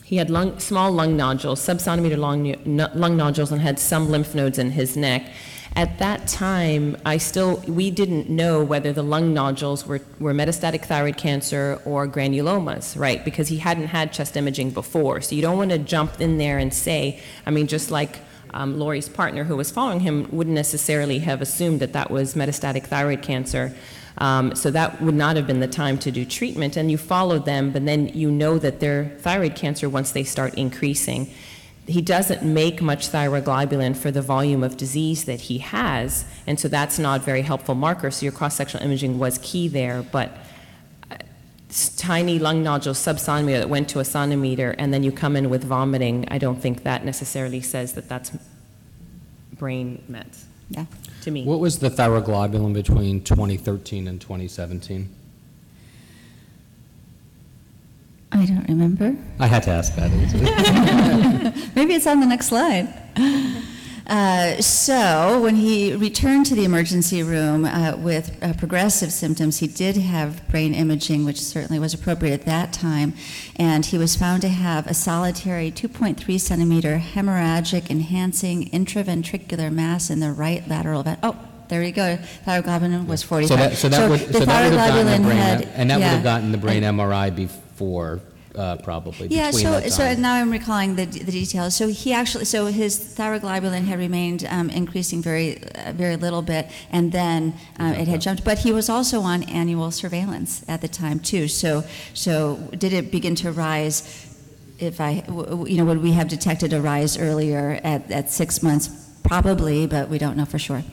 he had lung, small lung nodules, sub-centimeter lung nodules, and had some lymph nodes in his neck. At that time, I still, we didn't know whether the lung nodules were, were metastatic thyroid cancer or granulomas, right? Because he hadn't had chest imaging before. So you don't want to jump in there and say, I mean, just like um, Lori's partner who was following him wouldn't necessarily have assumed that that was metastatic thyroid cancer. Um, so that would not have been the time to do treatment. And you follow them, but then you know that they're thyroid cancer once they start increasing. He doesn't make much thyroglobulin for the volume of disease that he has, and so that's not a very helpful marker. So your cross-sectional imaging was key there, but s- tiny lung nodule sub-centimeter, that went to a centimeter, and then you come in with vomiting, I don't think that necessarily says that that's brain mets, Yeah. to me. What was the thyroglobulin between 2013 and 2017? I don't remember. I had to ask that. Maybe it's on the next slide. Uh, so, when he returned to the emergency room uh, with uh, progressive symptoms, he did have brain imaging, which certainly was appropriate at that time, and he was found to have a solitary 2.3 centimeter hemorrhagic enhancing intraventricular mass in the right lateral vent. Oh, there you go. Thyroglobulin was 45. So that, so that would, the so that would have gotten the brain, had- and that would have gotten the brain MRI before, uh, probably, Yeah, between so, that so time. now I'm recalling the, the details. So he actually, so his thyroglobulin had remained um, increasing very, uh, very little bit, and then uh, it had jumped. But he was also on annual surveillance at the time too. So, so did it begin to rise? If I, you know, would we have detected a rise earlier at, at six months? Probably, but we don't know for sure.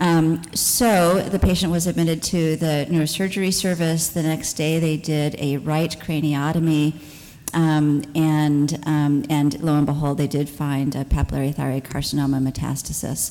Um, so the patient was admitted to the neurosurgery service. The next day, they did a right craniotomy, um, and um, and lo and behold, they did find a papillary thyroid carcinoma metastasis.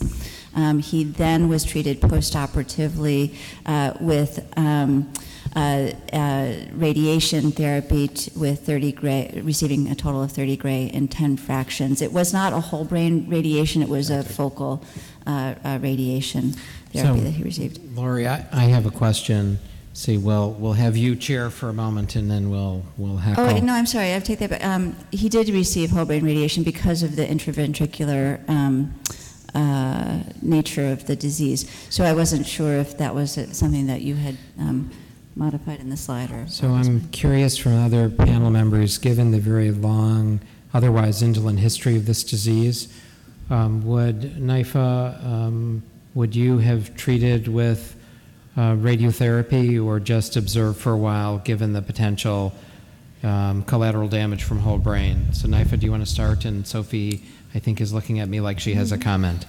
Um, he then was treated postoperatively uh, with. Um, uh, uh, radiation therapy t- with 30 gray, receiving a total of 30 gray in 10 fractions. It was not a whole brain radiation, it was a focal uh, uh, radiation therapy So- that he received. Lori, I, I have a question. See, we'll, we'll have you chair for a moment and then we'll, we'll Oh, heckle. wait, no, I'm sorry, I take that back. Um, he did receive whole brain radiation because of the intraventricular um, uh, nature of the disease. So I wasn't sure if that was something that you had um, modified in the slide or. So I'm curious from other panel members, given the very long, otherwise indolent history of this disease, um, would Naifa, um, would you have treated with uh, radiotherapy or just observed for a while, given the potential um, collateral damage from whole brain? So Naifa, do you want to start? And Sophie, I think, is looking at me like she has a comment.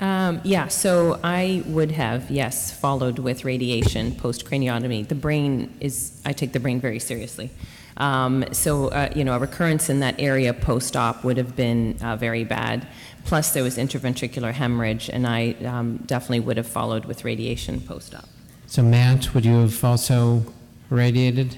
Um, yeah, so I would have, yes, followed with radiation post craniotomy. The brain is, I take the brain very seriously. Um, so, uh, you know, a recurrence in that area post op would have been uh, very bad. Plus, there was intraventricular hemorrhage, and I um, definitely would have followed with radiation post op. So Matt, would you have also radiated?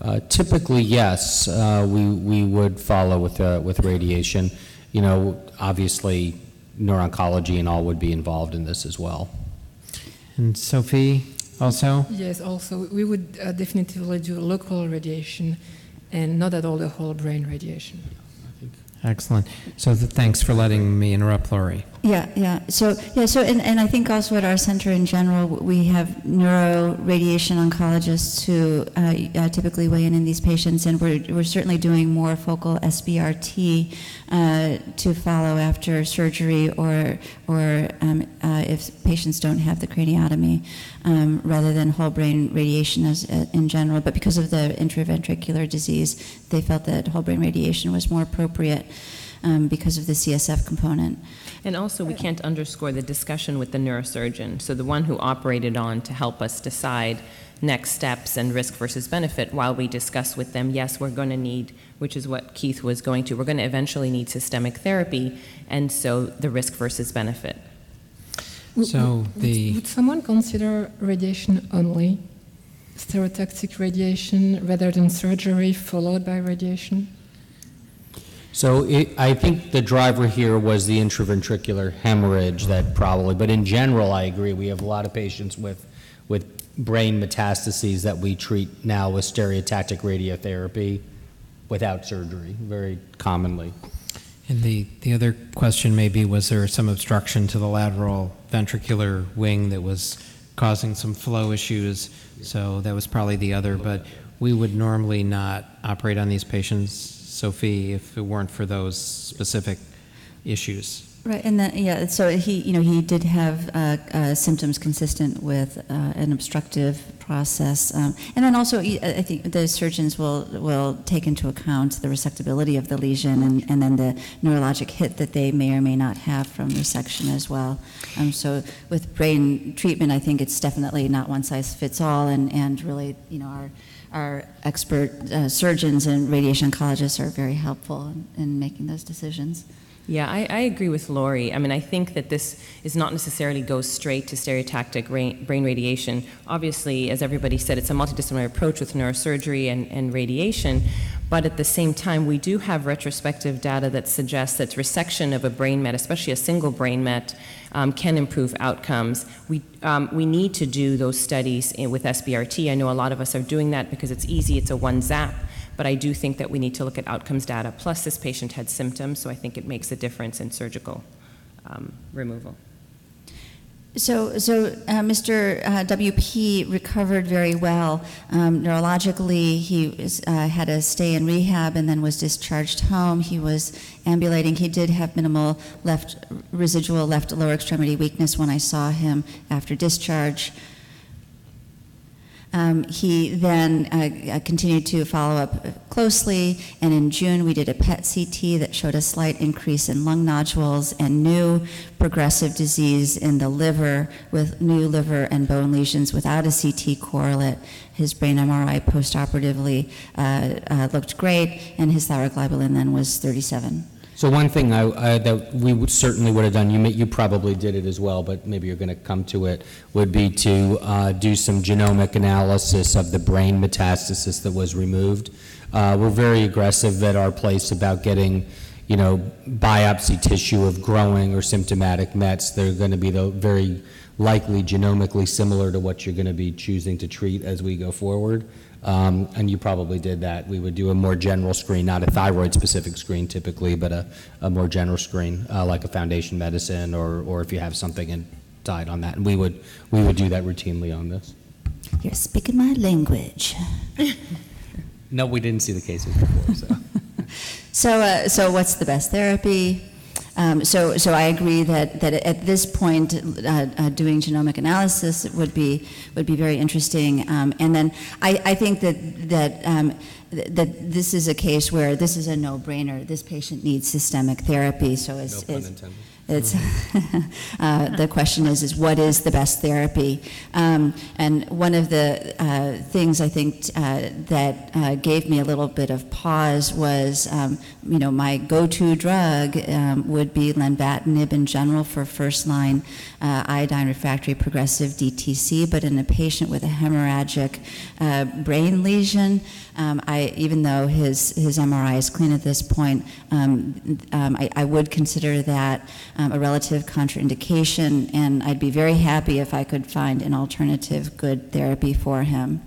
Uh, Typically, yes, uh, we, we would follow with, uh, with radiation. You know, obviously, neuro-oncology and all would be involved in this as well. And Sophie, also? Yes, also, we would uh, definitively do local radiation and not at all the whole brain radiation. Excellent. So th- thanks for letting me interrupt, Lori. Yeah, yeah. So, yeah, so, and, and I think also at our center in general, we have neuro radiation oncologists who uh, uh, typically weigh in in these patients, and we're, we're certainly doing more focal SBRT uh, to follow after surgery or, or um, uh, if patients don't have the craniotomy, um, rather than whole brain radiation as, uh, in general. But because of the intraventricular disease, they felt that whole brain radiation was more appropriate. Um, because of the CSF component. And also, we can't underscore the discussion with the neurosurgeon, so the one who operated on to help us decide next steps and risk versus benefit while we discuss with them, yes, we're going to need, which is what Keith was going to, we're going to eventually need systemic therapy, and so the risk versus benefit. So would- the- Would someone consider radiation only? Stereotactic radiation rather than surgery followed by radiation? So it, I think the driver here was the intraventricular hemorrhage that probably, but in general, I agree. We have a lot of patients with, with brain metastases that we treat now with stereotactic radiotherapy without surgery, very commonly. And the, the other question maybe, was there some obstruction to the lateral ventricular wing that was causing some flow issues? So that was probably the other, but we would normally not operate on these patients, Sophie, if it weren't for those specific issues. Right, and then, yeah, so he, you know, he did have uh, uh, symptoms consistent with uh, an obstructive process. Um, And then also, I think the surgeons will, will take into account the resectability of the lesion and, and then the neurologic hit that they may or may not have from resection as well. Um, So with brain treatment, I think it's definitely not one size fits all, and, and really, you know, our, our expert uh, surgeons and radiation oncologists are very helpful in, in making those decisions. Yeah, I, I agree with Lori. I mean, I think that this is not necessarily goes straight to stereotactic brain, brain radiation. Obviously, as everybody said, it's a multidisciplinary approach with neurosurgery and, and radiation. But at the same time, we do have retrospective data that suggests that resection of a brain met, especially a single brain met, um, can improve outcomes. We, um, we need to do those studies in, with SBRT. I know a lot of us are doing that because it's easy, it's a one zap. But I do think that we need to look at outcomes data. Plus, this patient had symptoms, so I think it makes a difference in surgical um, removal. So, so uh, Mr. Uh, WP recovered very well. Um, neurologically, he was, uh, had a stay in rehab and then was discharged home. He was ambulating. He did have minimal left residual left lower extremity weakness when I saw him after discharge. Um, he then uh, uh, continued to follow up closely, and in June we did a PET CT that showed a slight increase in lung nodules and new progressive disease in the liver with new liver and bone lesions without a CT correlate. His brain MRI postoperatively uh, uh, looked great, and his thyroglobulin then was 37. So one thing I, I, that we would certainly would have done, you may, you probably did it as well, but maybe you're going to come to it, would be to uh, do some genomic analysis of the brain metastasis that was removed. Uh, we're very aggressive at our place about getting, you know, biopsy tissue of growing or symptomatic Mets. They're going to be the very likely genomically similar to what you're going to be choosing to treat as we go forward. Um, and you probably did that. We would do a more general screen, not a thyroid-specific screen typically, but a, a more general screen, uh, like a foundation medicine, or, or if you have something in, died on that. And we would, we would do that routinely on this. You're speaking my language. No, we didn't see the cases before, so. So, uh, so what's the best therapy? Um, so, so I agree that, that at this point, uh, uh, doing genomic analysis would be would be very interesting. Um, and then I, I think that that um, th- that this is a case where this is a no-brainer. This patient needs systemic therapy. So, as, as intended. it's uh, the question is is what is the best therapy? Um, and one of the uh, things I think uh, that uh, gave me a little bit of pause was, um, you know, my go-to drug um, would be lenvatinib in general for first-line uh, iodine refractory progressive DTC, but in a patient with a hemorrhagic uh, brain lesion, um, I, even though his, his MRI is clean at this point, um, um, I, I would consider that um, a relative contraindication, and I'd be very happy if I could find an alternative good therapy for him.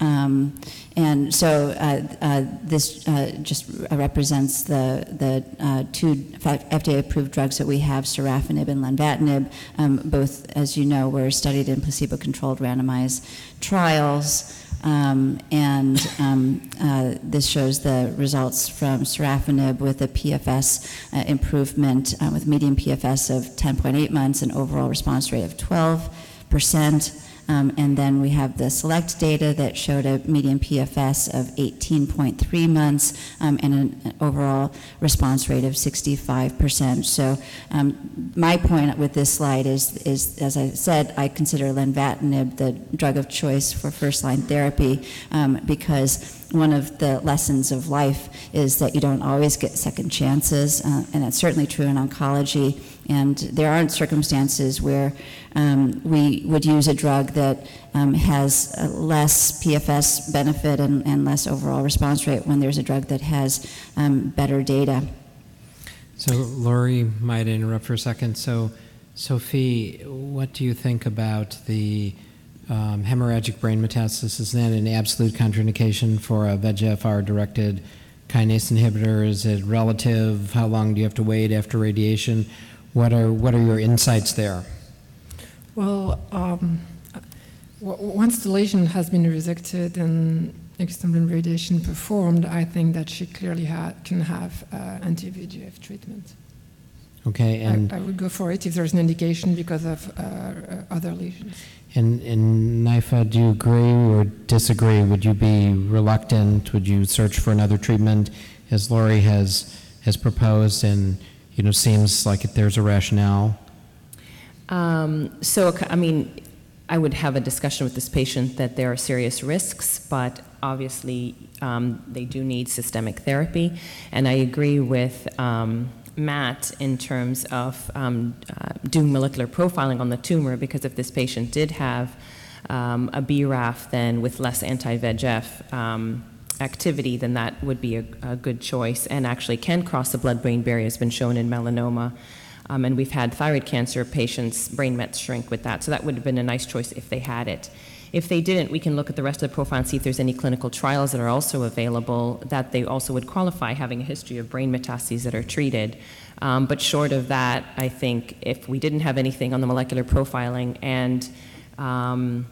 Um, and so uh, uh, this uh, just represents the, the uh, two FDA-approved drugs that we have, sorafenib and lenvatinib. Um, both, as you know, were studied in placebo-controlled randomized trials. Um, and um, uh, this shows the results from sorafenib with a PFS uh, improvement with median PFS of 10.8 months and overall response rate of 12 percent. Um, and then we have the select data that showed a median PFS of 18.3 months um, and an, overall response rate of 65%. So um, my point with this slide is, is, as I said, I consider lenvatinib the drug of choice for first-line therapy um, because one of the lessons of life is that you don't always get second chances, uh, and that's certainly true in oncology. And there aren't circumstances where um, we would use a drug that um, has less PFS benefit and, and, less overall response rate when there's a drug that has um, better data. So, Lori, might interrupt for a second. So, Sophie, what do you think about the um, hemorrhagic brain metastasis? Is that an absolute contraindication for a VEGFR-directed kinase inhibitor? Is it relative? How long do you have to wait after radiation? What are what are your insights there? Well, um, once the lesion has been resected and external radiation performed, I think that she clearly ha can have uh, anti-VEGF treatment. Okay, and I, I, would go for it if there's an indication because of uh, other lesions. And, and Naifa, do you agree or disagree? Would you be reluctant? Would you search for another treatment, as Lori has has proposed? And you know, seems like there's a rationale. Um, so, I mean, I would have a discussion with this patient that there are serious risks, but obviously um, they do need systemic therapy. And I agree with um, Matt in terms of um, uh, doing molecular profiling on the tumor because if this patient did have um, a BRAF, then with less anti-VEGF um, activity, then that would be a, a, good choice and actually can cross the blood-brain barrier, has been shown in melanoma. Um, and we've had thyroid cancer patients' brain mets shrink with that, so that would have been a nice choice if they had it. If they didn't, we can look at the rest of the profile and see if there's any clinical trials that are also available that they also would qualify having a history of brain metastases that are treated. Um, but short of that, I think if we didn't have anything on the molecular profiling and um,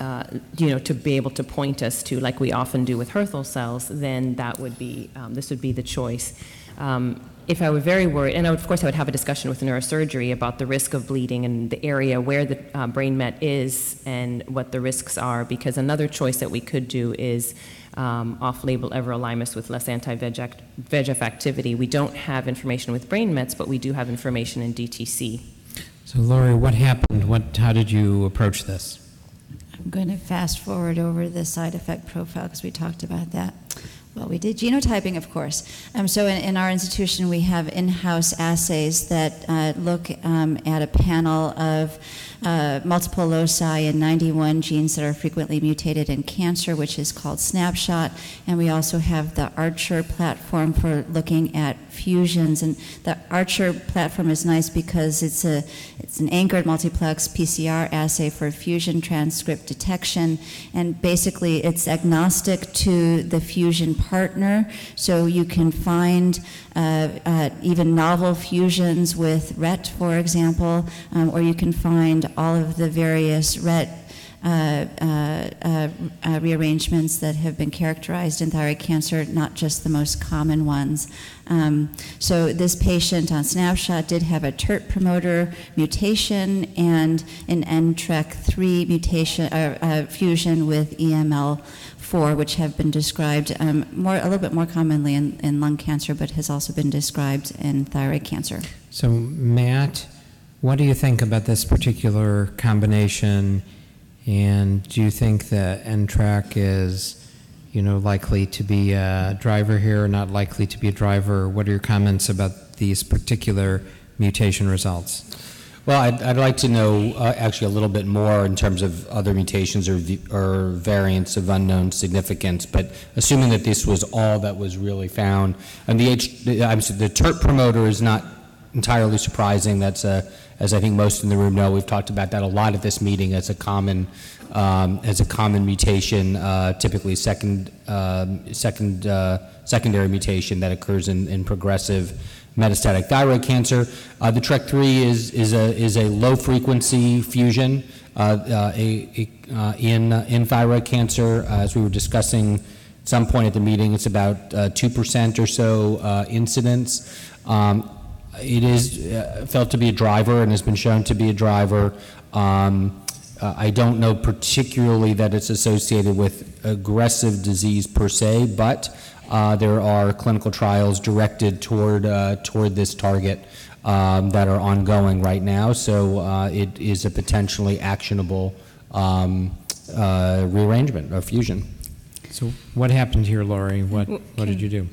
uh, you know, to be able to point us to, like we often do with Hürthle cells, then that would be, um, this would be the choice. Um, if I were very worried, and would, of course I would have a discussion with neurosurgery about the risk of bleeding and the area where the uh, brain met is and what the risks are, because another choice that we could do is um, off-label everolimus with less anti-VEGF activity. We don't have information with brain mets, but we do have information in DTC. So Lori, what happened? What, how did you approach this? I'm going to fast forward over the side effect profile because we talked about that. Well, we did genotyping, of course. Um, so in, in, our institution, we have in-house assays that uh, look um, at a panel of uh, multiple loci and 91 genes that are frequently mutated in cancer, which is called Snapshot. And we also have the Archer platform for looking at fusions. And the Archer platform is nice because it's a it's an anchored multiplex PCR assay for fusion transcript detection. And basically, it's agnostic to the fusion partner, so you can find uh, uh, even novel fusions with RET, for example, um, or you can find all of the various RET uh, uh, uh, uh, rearrangements that have been characterized in thyroid cancer, not just the most common ones. Um, so this patient on snapshot did have a TERT promoter mutation and an NTRK3 mutation uh, fusion with EML4, which have been described um, more a little bit more commonly in, in lung cancer, but has also been described in thyroid cancer. So Matt, what do you think about this particular combination? And do you think that NTRK is, you know, likely to be a driver here, or not likely to be a driver? What are your comments about these particular mutation results? Well, I'd, I'd like to know uh, actually a little bit more in terms of other mutations or, or variants of unknown significance. But assuming that this was all that was really found, and the H, the, the TERT promoter is not entirely surprising. That's a as I think most in the room know, we've talked about that a lot at this meeting as a common um, as a common mutation, uh, typically second um, second uh, secondary mutation that occurs in, in progressive metastatic thyroid cancer. Uh, the TRK3 is is a is a low frequency fusion uh, uh, a, a, uh, in in thyroid cancer, as we were discussing. At some point at the meeting, it's about two percent or so incidence. Um, it is uh, felt to be a driver and has been shown to be a driver. Um, Uh, I don't know particularly that it's associated with aggressive disease per se, but uh, there are clinical trials directed toward, uh, toward this target um, that are ongoing right now, so uh, it is a potentially actionable um, uh, rearrangement or fusion. So what happened here, Lori? What, what did you do?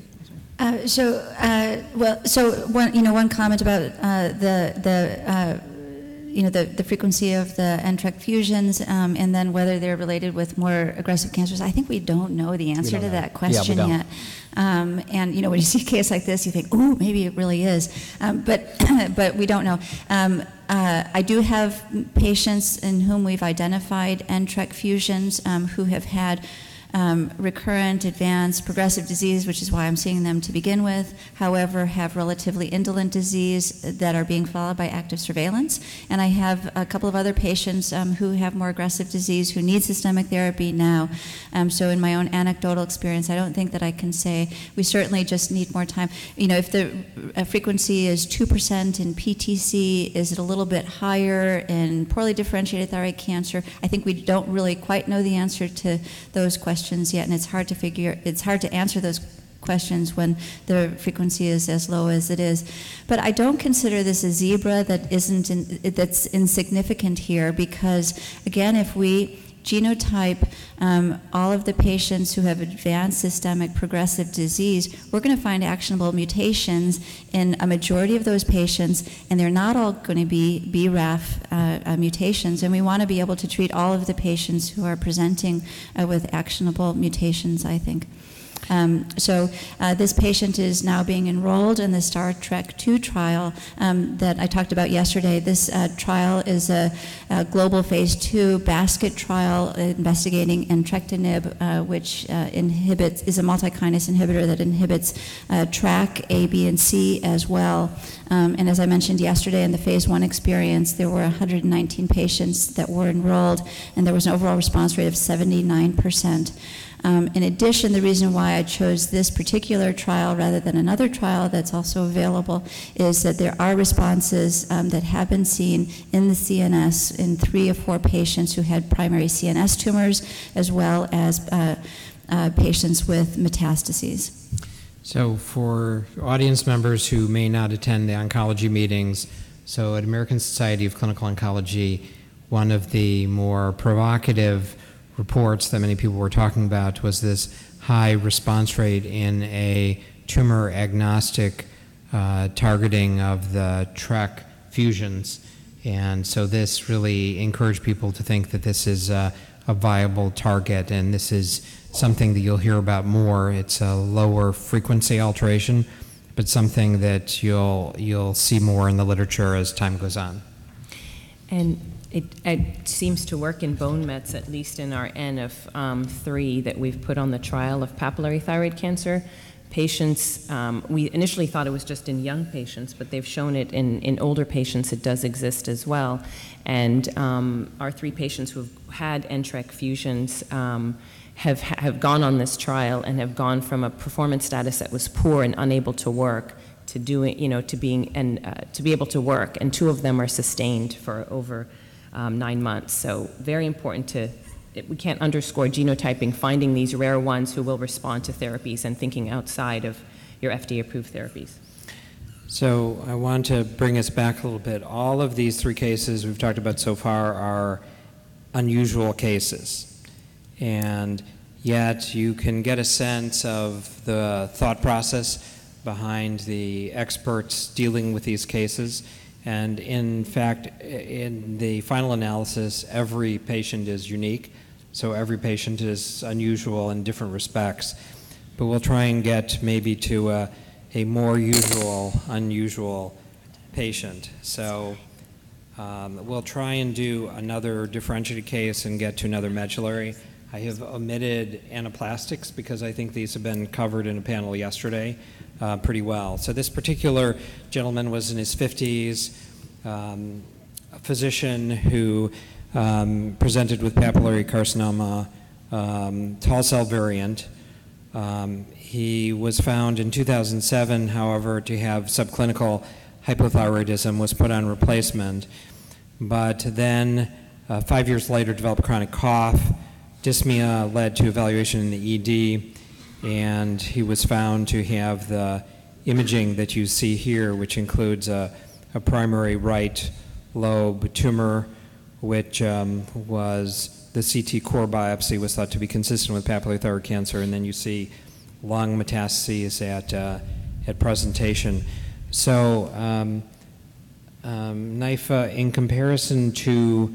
Uh, So, uh, well, so one, you know, one comment about uh, the, the, uh, you know, the, the frequency of the NTRK fusions, um, and then whether they're related with more aggressive cancers. I think we don't know the answer to know. that question don't. yet. Um, And, you know, when you see a case like this, you think, "Oh, maybe it really is. Um, But, but we don't know. Um, uh, I do have patients in whom we've identified NTRK fusions um, who have had um, recurrent, advanced, progressive disease, which is why I'm seeing them to begin with, however, have relatively indolent disease that are being followed by active surveillance. And I have a couple of other patients um, who have more aggressive disease who need systemic therapy now. Um, so, in my own anecdotal experience, I don't think that I can say we certainly just need more time. You know, if the uh, frequency is 2% in PTC, is it a little bit higher in poorly differentiated thyroid cancer? I think we don't really quite know the answer to those questions yet, and it's hard to figure, it's hard to answer those questions when the frequency is as low as it is. But I don't consider this a zebra that isn't in, that's insignificant here because again, if we genotype um, all of the patients who have advanced systemic progressive disease, we're going to find actionable mutations in a majority of those patients, and they're not all going to be BRAF uh, uh, mutations. And we want to be able to treat all of the patients who are presenting uh, with actionable mutations, I think. Um, so uh, this patient is now being enrolled in the Star Trek II trial um, that I talked about yesterday. This uh, trial is a, a global phase two basket trial investigating entrectinib, uh, which uh, inhibits is a multi-kinase inhibitor that inhibits uh, TRK, A, B, and C as well. Um, and as I mentioned yesterday in the phase one experience, there were 119 patients that were enrolled, and there was an overall response rate of 79 percent. Um, in addition, the reason why I chose this particular trial rather than another trial that's also available is that there are responses um, that have been seen in the CNS in three or four patients who had primary CNS tumors, as well as uh, uh, patients with metastases. So for audience members who may not attend the oncology meetings, so at American Society of Clinical Oncology, one of the more provocative reports that many people were talking about was this high response rate in a tumor agnostic uh, targeting of the TRK fusions. And so this really encouraged people to think that this is a, a viable target and this is something that you'll hear about more. It's a lower frequency alteration, but something that you'll, you'll see more in the literature as time goes on. And it, it seems to work in bone mets, at least in our N of um, three that we've put on the trial of papillary thyroid cancer. Patients, um, we initially thought it was just in young patients, but they've shown it in, in older patients, it does exist as well. And um, our three patients who have had NTRK fusions um, have, have gone on this trial and have gone from a performance status that was poor and unable to work to doing, you know, to being, and uh, to be able to work. And two of them are sustained for over um, nine months. So very important to, it, we can't underscore genotyping, finding these rare ones who will respond to therapies and thinking outside of your FDA-approved therapies. So I want to bring us back a little bit. All of these three cases we've talked about so far are unusual cases. And yet you can get a sense of the thought process behind the experts dealing with these cases. And in fact, in the final analysis, every patient is unique. So every patient is unusual in different respects. But we'll try and get maybe to a, a more usual, unusual patient. So um, we'll try and do another differentiated case and get to another medullary. I have omitted anaplastics because I think these have been covered in a panel yesterday uh, pretty well. So this particular gentleman was in his 50s, um, a physician who um, presented with papillary carcinoma, um, tall cell variant. Um, he was found in 2007, however, to have subclinical hypothyroidism, was put on replacement, but then uh, five years later developed chronic cough. Dyspnea led to evaluation in the ED, and he was found to have the imaging that you see here, which includes a, a primary right lobe tumor, which um, was the CT core biopsy was thought to be consistent with papillary thyroid cancer, and then you see lung metastases at, uh, at presentation. So, um, um, Naifa, in comparison to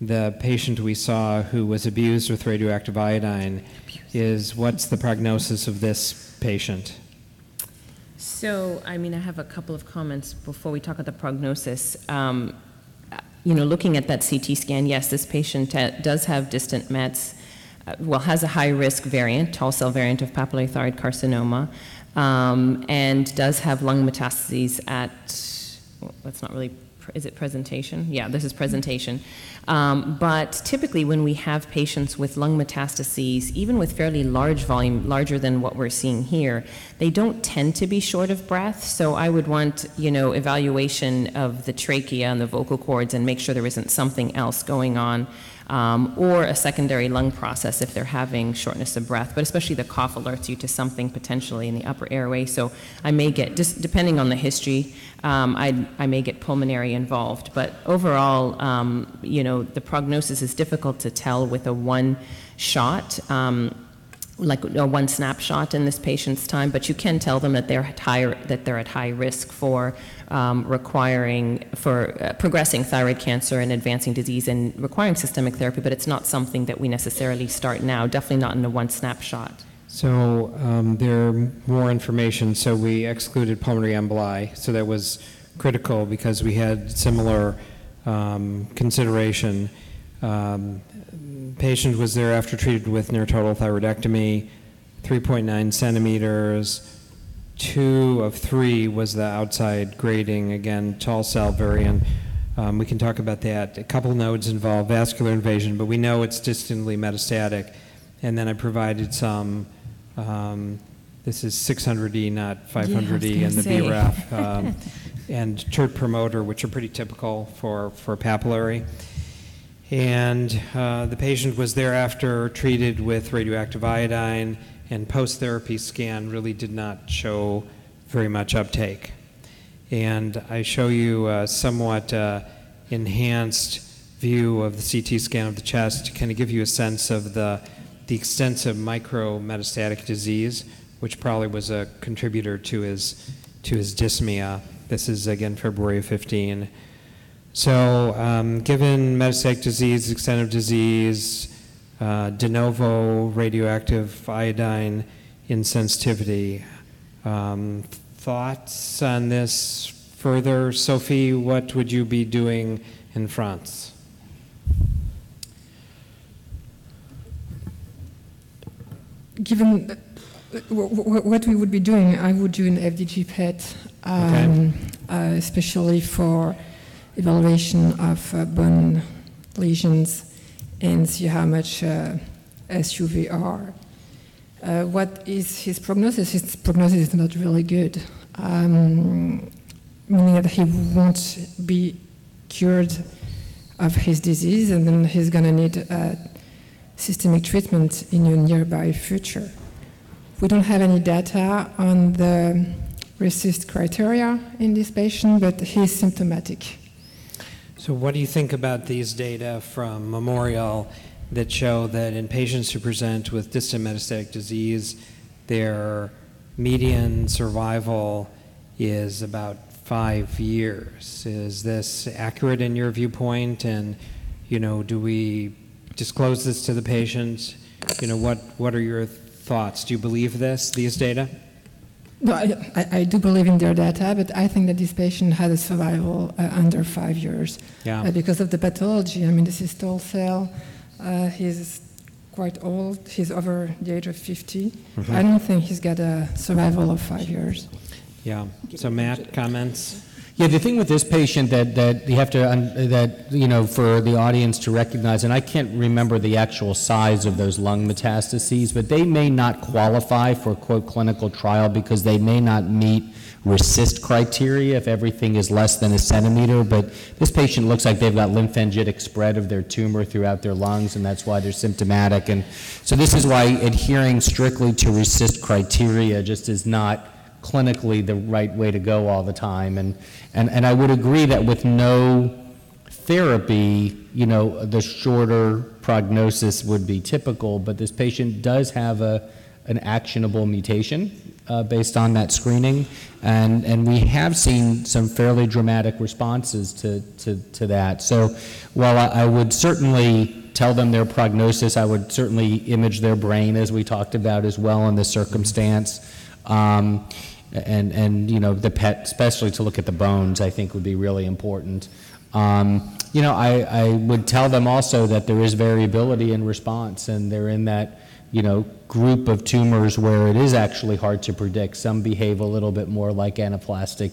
the patient we saw who was abused with radioactive iodine, is what's the prognosis of this patient? So, I mean, I have a couple of comments before we talk about the prognosis. Um, you know, looking at that CT scan, yes, this patient uh, does have distant Mets, uh, well, has a high risk variant, tall cell variant of papillary thyroid carcinoma, um, and does have lung metastases at, well, that's not really, is it presentation? Yeah, this is presentation. Um, but typically, when we have patients with lung metastases, even with fairly large volume, larger than what we're seeing here, they don't tend to be short of breath. So I would want, you know, evaluation of the trachea and the vocal cords and make sure there isn't something else going on. Um, or a secondary lung process if they're having shortness of breath, but especially the cough alerts you to something potentially in the upper airway. So I may get, just depending on the history, um, I, I may get pulmonary involved. But overall, um, you know, the prognosis is difficult to tell with a one shot. Um, like a one snapshot in this patient's time, but you can tell them that they're at high, that they're at high risk for um, requiring for uh, progressing thyroid cancer and advancing disease and requiring systemic therapy. But it's not something that we necessarily start now. Definitely not in a one snapshot. So um, there more information. So we excluded pulmonary emboli. So that was critical because we had similar um, consideration. Um, patient was thereafter treated with near-total thyroidectomy, 3.9 centimeters. Two of three was the outside grading, again, tall cell variant. Um, we can talk about that. A couple nodes involve vascular invasion, but we know it's distantly metastatic. And then I provided some, um, this is 600E, not 500E, and the say. BRAF, um, and TERT promoter, which are pretty typical for, for papillary. And uh, the patient was thereafter treated with radioactive iodine, and post therapy scan really did not show very much uptake. And I show you a somewhat uh, enhanced view of the CT scan of the chest to kind of give you a sense of the, the extensive micrometastatic disease, which probably was a contributor to his, to his dyspnea. This is again February 15. So, um, given metastatic disease, extent of disease, uh, de novo radioactive iodine insensitivity, um, thoughts on this further? Sophie, what would you be doing in France? Given w- what we would be doing, I would do an FDG PET, um, uh, especially for evaluation of uh, bone lesions and see how much uh, SUVR. Uh, what is his prognosis? His prognosis is not really good, um, meaning that he won't be cured of his disease, and then he's going to need uh, systemic treatment in the nearby future. We don't have any data on the RECIST criteria in this patient, but he's symptomatic. So, what do you think about these data from Memorial that show that in patients who present with distant metastatic disease, their median survival is about five years? Is this accurate in your viewpoint? And, you know, do we disclose this to the patients? You know, what, what are your thoughts? Do you believe this, these data? No, I, I, I do believe in their data, but I think that this patient had a survival uh, under five years Yeah. uh, because of the pathology. I mean, this is tall cell. Uh, he's quite old. He's over the age of 50. Mm-hmm. I don't think he's got a survival of five years. Yeah. So, Matt, comments? Yeah, the thing with this patient that, that you have to, that, you know, for the audience to recognize, and I can't remember the actual size of those lung metastases, but they may not qualify for quote clinical trial because they may not meet RECIST criteria if everything is less than a centimeter, but this patient looks like they've got lymphangitic spread of their tumor throughout their lungs, and that's why they're symptomatic. And so this is why adhering strictly to RECIST criteria just is not clinically the right way to go all the time. And, and, and I would agree that with no therapy, you know, the shorter prognosis would be typical, but this patient does have a, an actionable mutation uh, based on that screening. And, and we have seen some fairly dramatic responses to, to, to that. So while I, I would certainly tell them their prognosis, I would certainly image their brain as we talked about as well in this circumstance. Um, and, and, you know, the PET, especially to look at the bones, I think would be really important. Um, you know, I, I would tell them also that there is variability in response, and they're in that, you know, group of tumors where it is actually hard to predict. Some behave a little bit more like anaplastic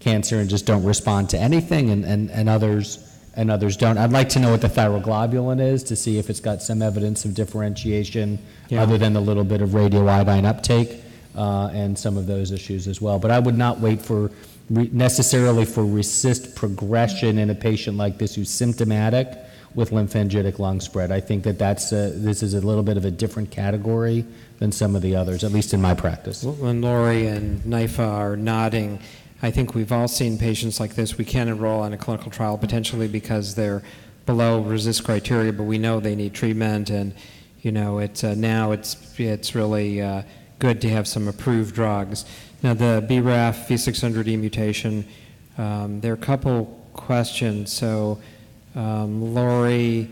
cancer and just don't respond to anything, and, and, and others and others don't. I'd like to know what the thyroglobulin is to see if it's got some evidence of differentiation Yeah. other than the little bit of radioiodine uptake uh, and some of those issues as well. But I would not wait for re- necessarily for RECIST progression in a patient like this who's symptomatic with lymphangitic lung spread. I think that that's a, this is a little bit of a different category than some of the others, at least in my practice. When Lori and Naifa are nodding, I think we've all seen patients like this. We can enroll on a clinical trial potentially because they're below RECIST criteria, but we know they need treatment, and you know, it's uh, now it's it's really uh, good to have some approved drugs. Now, the BRAF V600E mutation, um, there are a couple questions. So, um, Lori,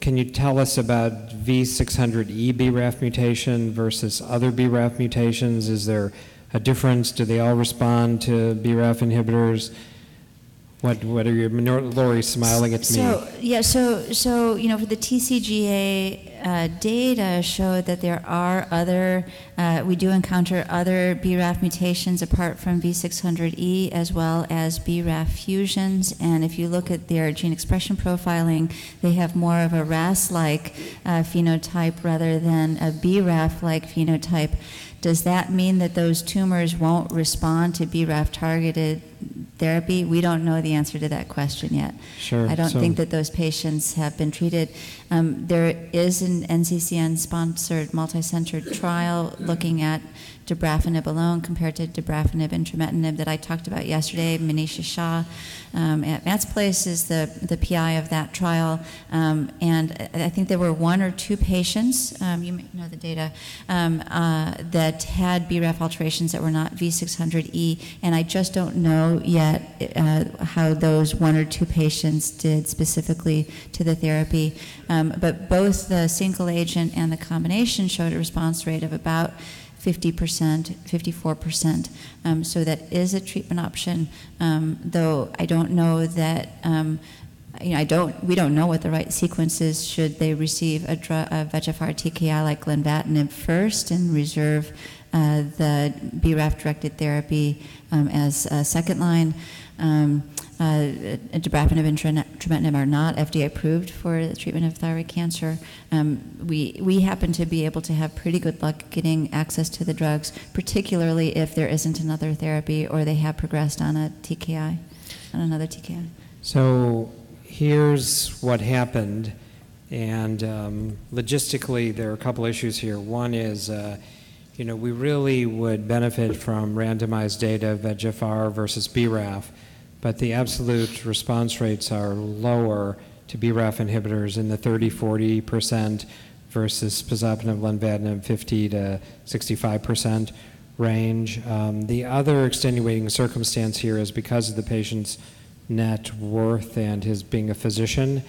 can you tell us about V600E BRAF mutation versus other BRAF mutations? Is there a difference? Do they all respond to BRAF inhibitors? What, what are your, Lori smiling at me? So, yeah, so, so, you know, for the TCGA uh, data showed that there are other, uh, we do encounter other BRAF mutations apart from V600E as well as BRAF fusions. And if you look at their gene expression profiling, they have more of a RAS-like uh, phenotype rather than a BRAF-like phenotype. Does that mean that those tumors won't respond to BRAF targeted therapy? We don't know the answer to that question yet. Sure. I don't So- think that those patients have been treated. Um, there is an NCCN sponsored multi centered trial looking at dabrafenib alone compared to dabrafenib and trametinib that I talked about yesterday. Manisha Shah um, at Matt's Place is the, the PI of that trial. Um, and I think there were one or two patients, um, you may know the data, um, uh, that had BRAF alterations that were not V600E. And I just don't know yet uh, how those one or two patients did specifically to the therapy. Um, but both the single agent and the combination showed a response rate of about 50%, 54%. Um, so that is a treatment option, um, though I don't know that. Um, you know, I don't. We don't know what the right sequence is. Should they receive a, dru- a VEGFR TKI like lenvatinib first and reserve uh, the BRAF-directed therapy um, as a second line? Um, dabrafenib and tra- trametinib are not FDA approved for the treatment of thyroid cancer. Um, we, we happen to be able to have pretty good luck getting access to the drugs, particularly if there isn't another therapy or they have progressed on a TKI, on another TKI. So here's what happened, and um, logistically, there are a couple issues here. One is, uh, you know, we really would benefit from randomized data of VEGFR versus BRAF, but the absolute response rates are lower to BRAF inhibitors in the 30, 40 percent versus pazopanib, lenvatinib, 50 to 65 percent range. Um, the other extenuating circumstance here is because of the patient's net worth and his being a physician,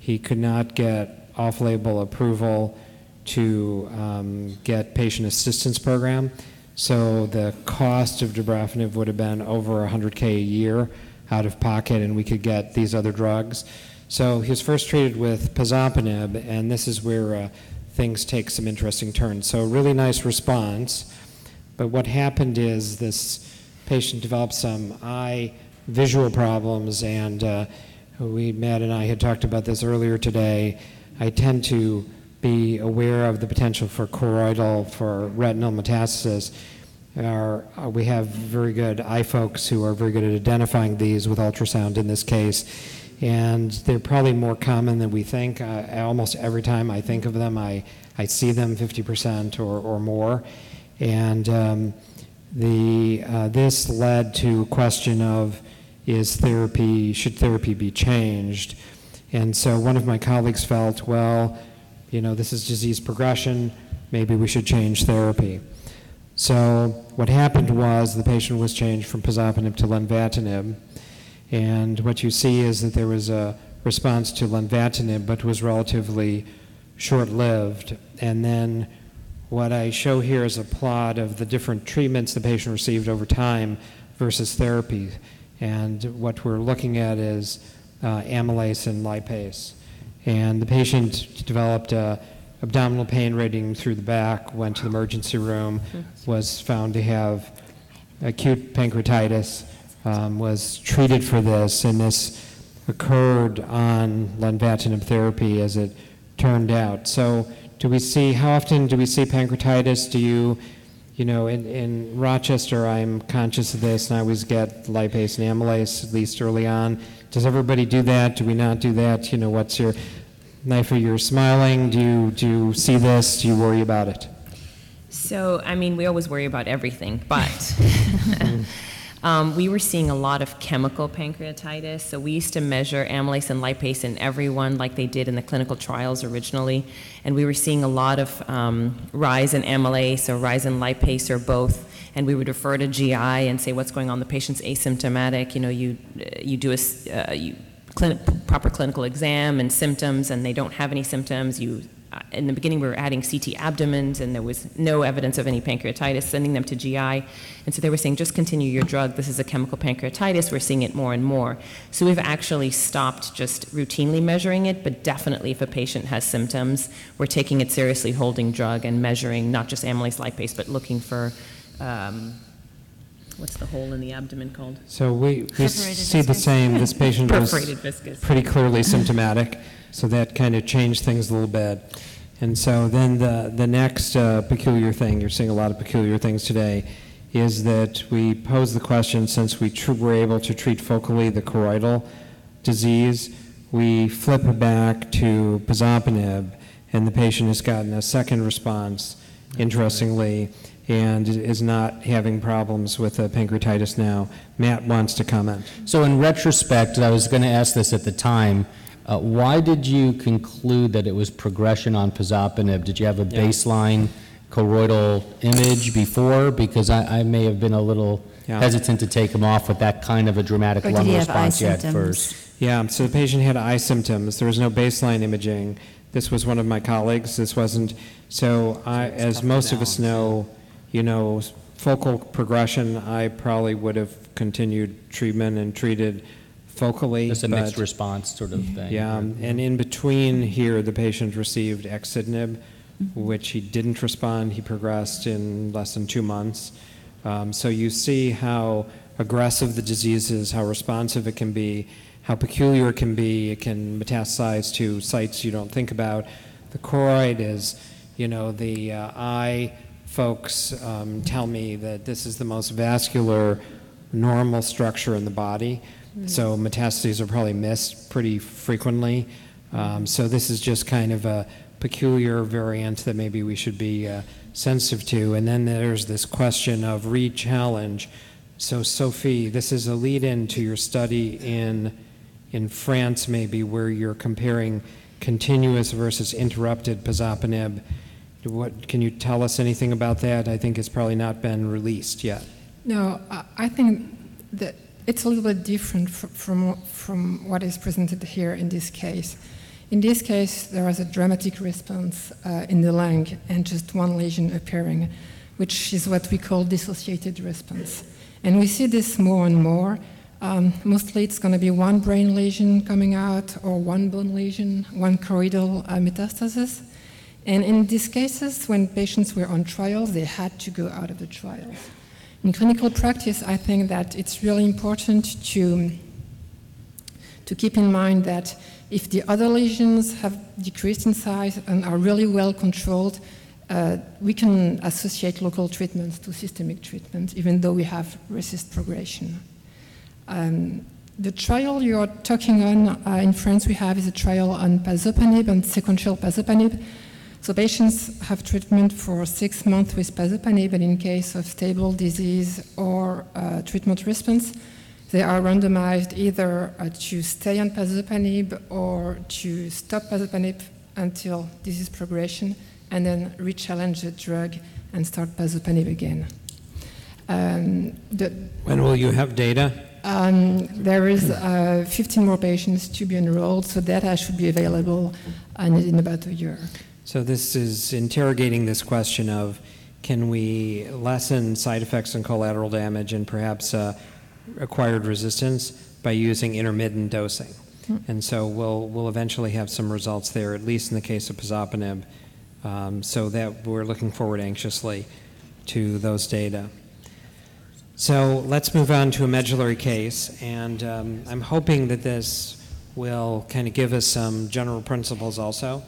he could not get off-label approval to um, get patient assistance program. So the cost of dabrafenib would have been over 100K a year out of pocket, and we could get these other drugs. So he was first treated with pazopanib, and this is where uh, things take some interesting turns. So really nice response, but what happened is this patient developed some eye visual problems, and uh, we, Matt and I had talked about this earlier today. I tend to be aware of the potential for choroidal, for retinal metastasis. Uh, we have very good eye folks who are very good at identifying these with ultrasound in this case, and they're probably more common than we think. Uh, almost every time I think of them, I, I see them 50% or, or more. And um, the, uh, this led to a question of is therapy, should therapy be changed? And so one of my colleagues felt, well, you know, this is disease progression, maybe we should change therapy. So what happened was the patient was changed from pazopanib to lenvatinib, and what you see is that there was a response to lenvatinib, but was relatively short-lived. And then what I show here is a plot of the different treatments the patient received over time versus therapy. And what we're looking at is uh, amylase and lipase. And the patient developed a abdominal pain radiating through the back, went to the emergency room, was found to have acute pancreatitis, um, was treated for this, and this occurred on lenvatinib therapy as it turned out. So do we see, how often do we see pancreatitis? Do you, you know, in, in Rochester, I'm conscious of this, and I always get lipase and amylase, at least early on. Does everybody do that? Do we not do that? You know, what's your, Naifa, you're smiling. Do you, do you see this? Do you worry about it? So, I mean, we always worry about everything, but um, we were seeing a lot of chemical pancreatitis. So, we used to measure amylase and lipase in everyone, like they did in the clinical trials originally. And we were seeing a lot of um, rise in amylase or rise in lipase or both. And we would refer to GI and say, what's going on? The patient's asymptomatic. You know, you, you do a, uh, you proper clinical exam and symptoms, and they don't have any symptoms. You, uh, in the beginning, we were adding CT abdomens, and there was no evidence of any pancreatitis, sending them to GI. And so they were saying, just continue your drug. This is a chemical pancreatitis. We're seeing it more and more. So we've actually stopped just routinely measuring it, but definitely if a patient has symptoms, we're taking it seriously, holding drug and measuring not just amylase lipase, but looking for. Um, what's the hole in the abdomen called? So we, we Perforated see the viscus. same. This patient was Perforated viscus. pretty clearly symptomatic, so that kind of changed things a little bit. And so then the, the next uh, peculiar thing, you're seeing a lot of peculiar things today, is that we pose the question since we tr- were able to treat focally the choroidal disease, we flip it back to pazopanib, and the patient has gotten a second response, interestingly, and is not having problems with uh, pancreatitis now. Matt wants to comment. So in retrospect, I was going to ask this at the time, uh, why did you conclude that it was progression on pazopanib? Did you have a Yeah. baseline choroidal image before? Because I, I may have been a little Yeah. hesitant to take him off with that kind of a dramatic Or lung he have eye response yet symptoms? first. Yeah, so the patient had eye symptoms. There was no baseline imaging. This was one of my colleagues. This wasn't. So, I, as most of us balance. know, you know, focal progression, I probably would have continued treatment and treated focally. It's a mixed but- response sort of thing. Yeah, and in between here, the patient received axitinib, which he didn't respond. He progressed in less than two months. Um, so you see how aggressive the disease is, how responsive it can be, how peculiar it can be. It can metastasize to sites you don't think about. The choroid is, you know, the uh, eye folks um, tell me that this is the most vascular, normal structure in the body. So metastases are probably missed pretty frequently. Um, so this is just kind of a peculiar variant that maybe we should be uh, sensitive to. And then there's this question of re-challenge. So Sophie, this is a lead-in to your study in in France, maybe where you're comparing continuous versus interrupted pazopanib. What can you tell us anything about that? I think it's probably not been released yet. No, I- think that it's a little bit different fr- from, from what is presented here in this case. In this case, there was a dramatic response uh, in the lung and just one lesion appearing, which is what we call dissociated response. And we see this more and more. Um, mostly it's going to be one brain lesion coming out or one bone lesion, one choroidal uh, metastasis. And in these cases, when patients were on trials, they had to go out of the trials In clinical practice, I think that it's really important to, to keep in mind that if the other lesions have decreased in size and are really well controlled, uh, we can associate local treatments to systemic treatment, even though we have RECIST progression. Um, the trial you're talking on uh, in France, we have is a trial on pazopanib and sequential pazopanib. So patients have treatment for six months with pazopanib, but in case of stable disease or uh, treatment response, they are randomized either uh, to stay on pazopanib or to stop pazopanib until disease progression, and then re-challenge the drug and start pazopanib again. Um, the, When will you have data? um, there is uh, 15 more patients to be enrolled, so data should be available uh, in about a year. So this is interrogating this question of can we lessen side effects and collateral damage and perhaps uh, acquired resistance by using intermittent dosing. And so we'll, we'll eventually have some results there, at least in the case of pazopanib. Um, so that we're looking forward anxiously to those data. So let's move on to a medullary case, and um, I'm hoping that this will kind of give us some general principles also.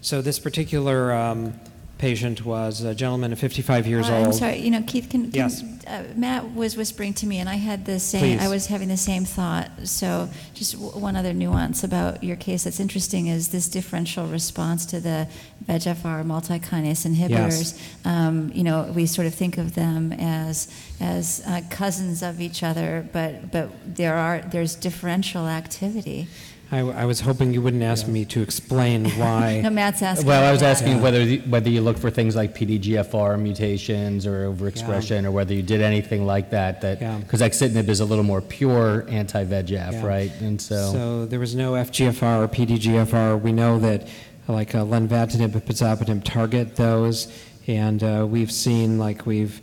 So this particular um, patient was a gentleman of 55 years Uh, old. I'm sorry, you know, Keith, can, can- Yes. uh, Matt was whispering to me, and I had the same, Please. I was having the same thought. So just w- one other nuance about your case that's interesting is this differential response to the VEGFR multikinase inhibitors. Um, You know, we sort of think of them as, as uh, cousins of each other, but, but there are, there's differential activity. I, I was hoping you wouldn't ask me to explain why. No, Matt's asking. Well, I was about asking Yeah. whether, the- whether you look for things like PDGFR mutations or overexpression, or whether you did anything like that, that, Yeah. because axitinib is a little more pure anti-VEGF, Yeah. right? And so, So there was no FGFR or PDGFR. We know that like uh, lenvatinib and pazopanib target those, and uh, we've seen, like we've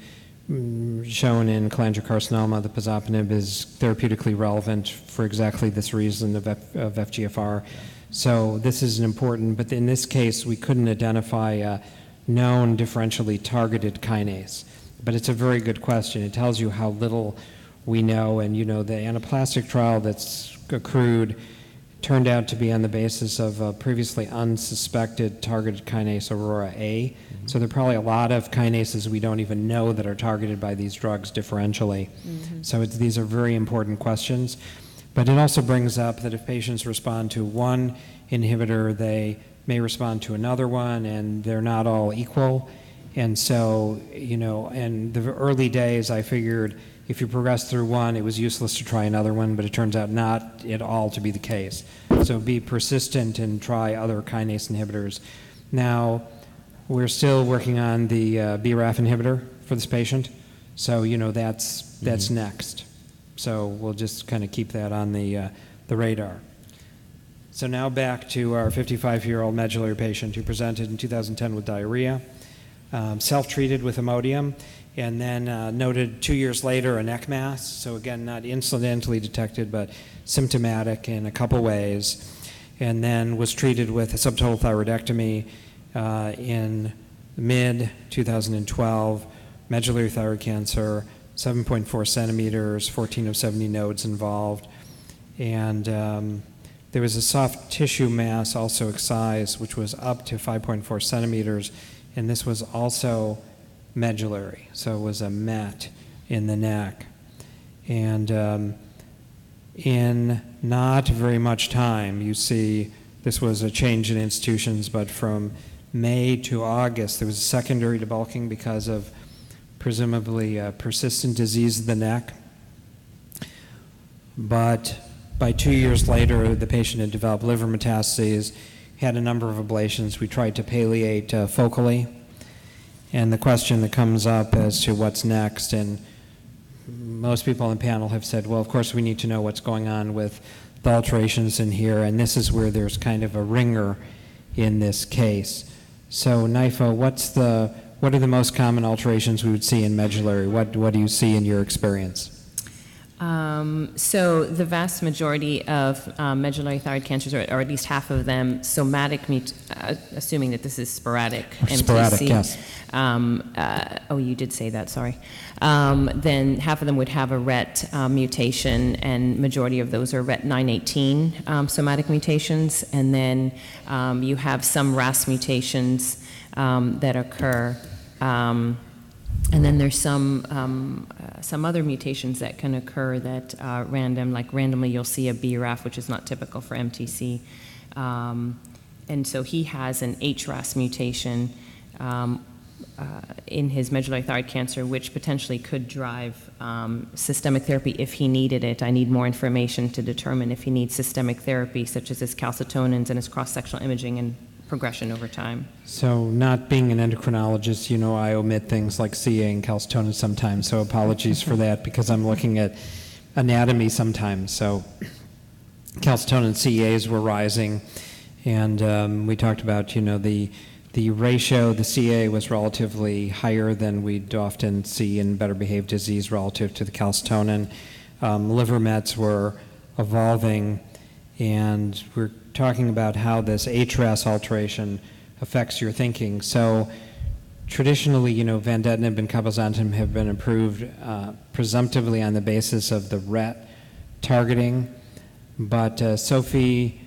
shown in cholangiocarcinoma, the pazopanib is therapeutically relevant for exactly this reason of, F- of FGFR. So this is an important, but in this case, we couldn't identify a known differentially targeted kinase. But it's a very good question. It tells you how little we know, and you know, the anaplastic trial that's accrued turned out to be on the basis of a previously unsuspected targeted kinase Aurora A. So there are probably a lot of kinases we don't even know that are targeted by these drugs differentially. Mm-hmm. So it's, these are very important questions. But it also brings up that if patients respond to one inhibitor, they may respond to another one, and they're not all equal. And so, you know, in the early days, I figured if you progress through one, it was useless to try another one, but it turns out not at all to be the case. So be persistent and try other kinase inhibitors. Now, we're still working on the uh, BRAF inhibitor for this patient, so you know that's that's next. So we'll just kind of keep that on the uh, the radar. So now back to our 55-year-old medullary patient who presented in 2010 with diarrhea, um, self-treated with Imodium, and then uh, noted two years later a neck mass. So again, not incidentally detected, but symptomatic in a couple ways, and then was treated with a subtotal thyroidectomy uh, in mid 2012, medullary thyroid cancer, 7.4 centimeters, 14 of 70 nodes involved, and um, there was a soft tissue mass also excised, which was up to 5.4 centimeters, and this was also medullary, so it was a met in the neck. And um, in not very much time, you see this was a change in institutions, but from May to August, there was a secondary debulking because of presumably uh, persistent disease of the neck. But by two years later, the patient had developed liver metastases, had a number of ablations. We tried to palliate uh, focally. And the question that comes up as to what's next, and most people on the panel have said, well, of course, we need to know what's going on with the alterations in here, and this is where there's kind of a ringer in this case. So, Naifa, what's the, what are the most common alterations we would see in medullary? What, what do you see in your experience? Um, so the vast majority of um, medullary thyroid cancers, or, or at least half of them, somatic, mut- uh, assuming that this is sporadic. Sporadic, yes. Um, uh, oh, you did say that. Sorry. Um, then half of them would have a RET uh, mutation, and majority of those are RET 918 um, somatic mutations. And then um, you have some RAS mutations um, that occur. Um, and then there's some, um, uh, some other mutations that can occur that are random, like randomly you'll see a BRAF, which is not typical for MTC. Um, and so he has an HRAS mutation um, uh, in his medullary thyroid cancer, which potentially could drive um, systemic therapy if he needed it. I need more information to determine if he needs systemic therapy, such as his calcitonins and his cross-sectional imaging and progression over time. So, not being an endocrinologist, you know, I omit things like CEA and calcitonin sometimes. So, apologies for that because I'm looking at anatomy sometimes. So, calcitonin CEAs were rising, and um, we talked about, you know, the the ratio, the CEA was relatively higher than we'd often see in better behaved disease relative to the calcitonin. Um, liver mets were evolving, and we're talking about how this HRAS alteration affects your thinking. So, traditionally, you know, vandetanib and cabozantinib have been approved uh, presumptively on the basis of the RET targeting, but uh, Sophie,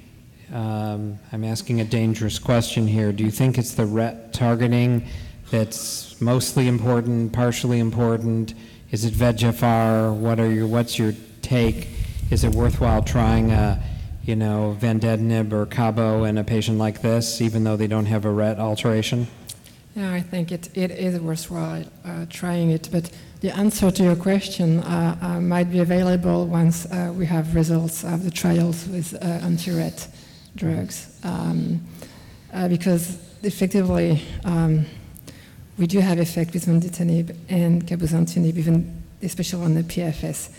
um, I'm asking a dangerous question here. Do you think it's the RET targeting that's mostly important, partially important? Is it VEGFR? What are your, what's your take? Is it worthwhile trying a, you know, vandetanib or cabo in a patient like this, even though they don't have a RET alteration? Yeah, I think it, it is worthwhile uh, trying it, but the answer to your question uh, uh, might be available once uh, we have results of the trials with uh, anti-RET drugs. Um, uh, because effectively, um, we do have effect with vandetanib and cabozantinib, even especially on the PFS.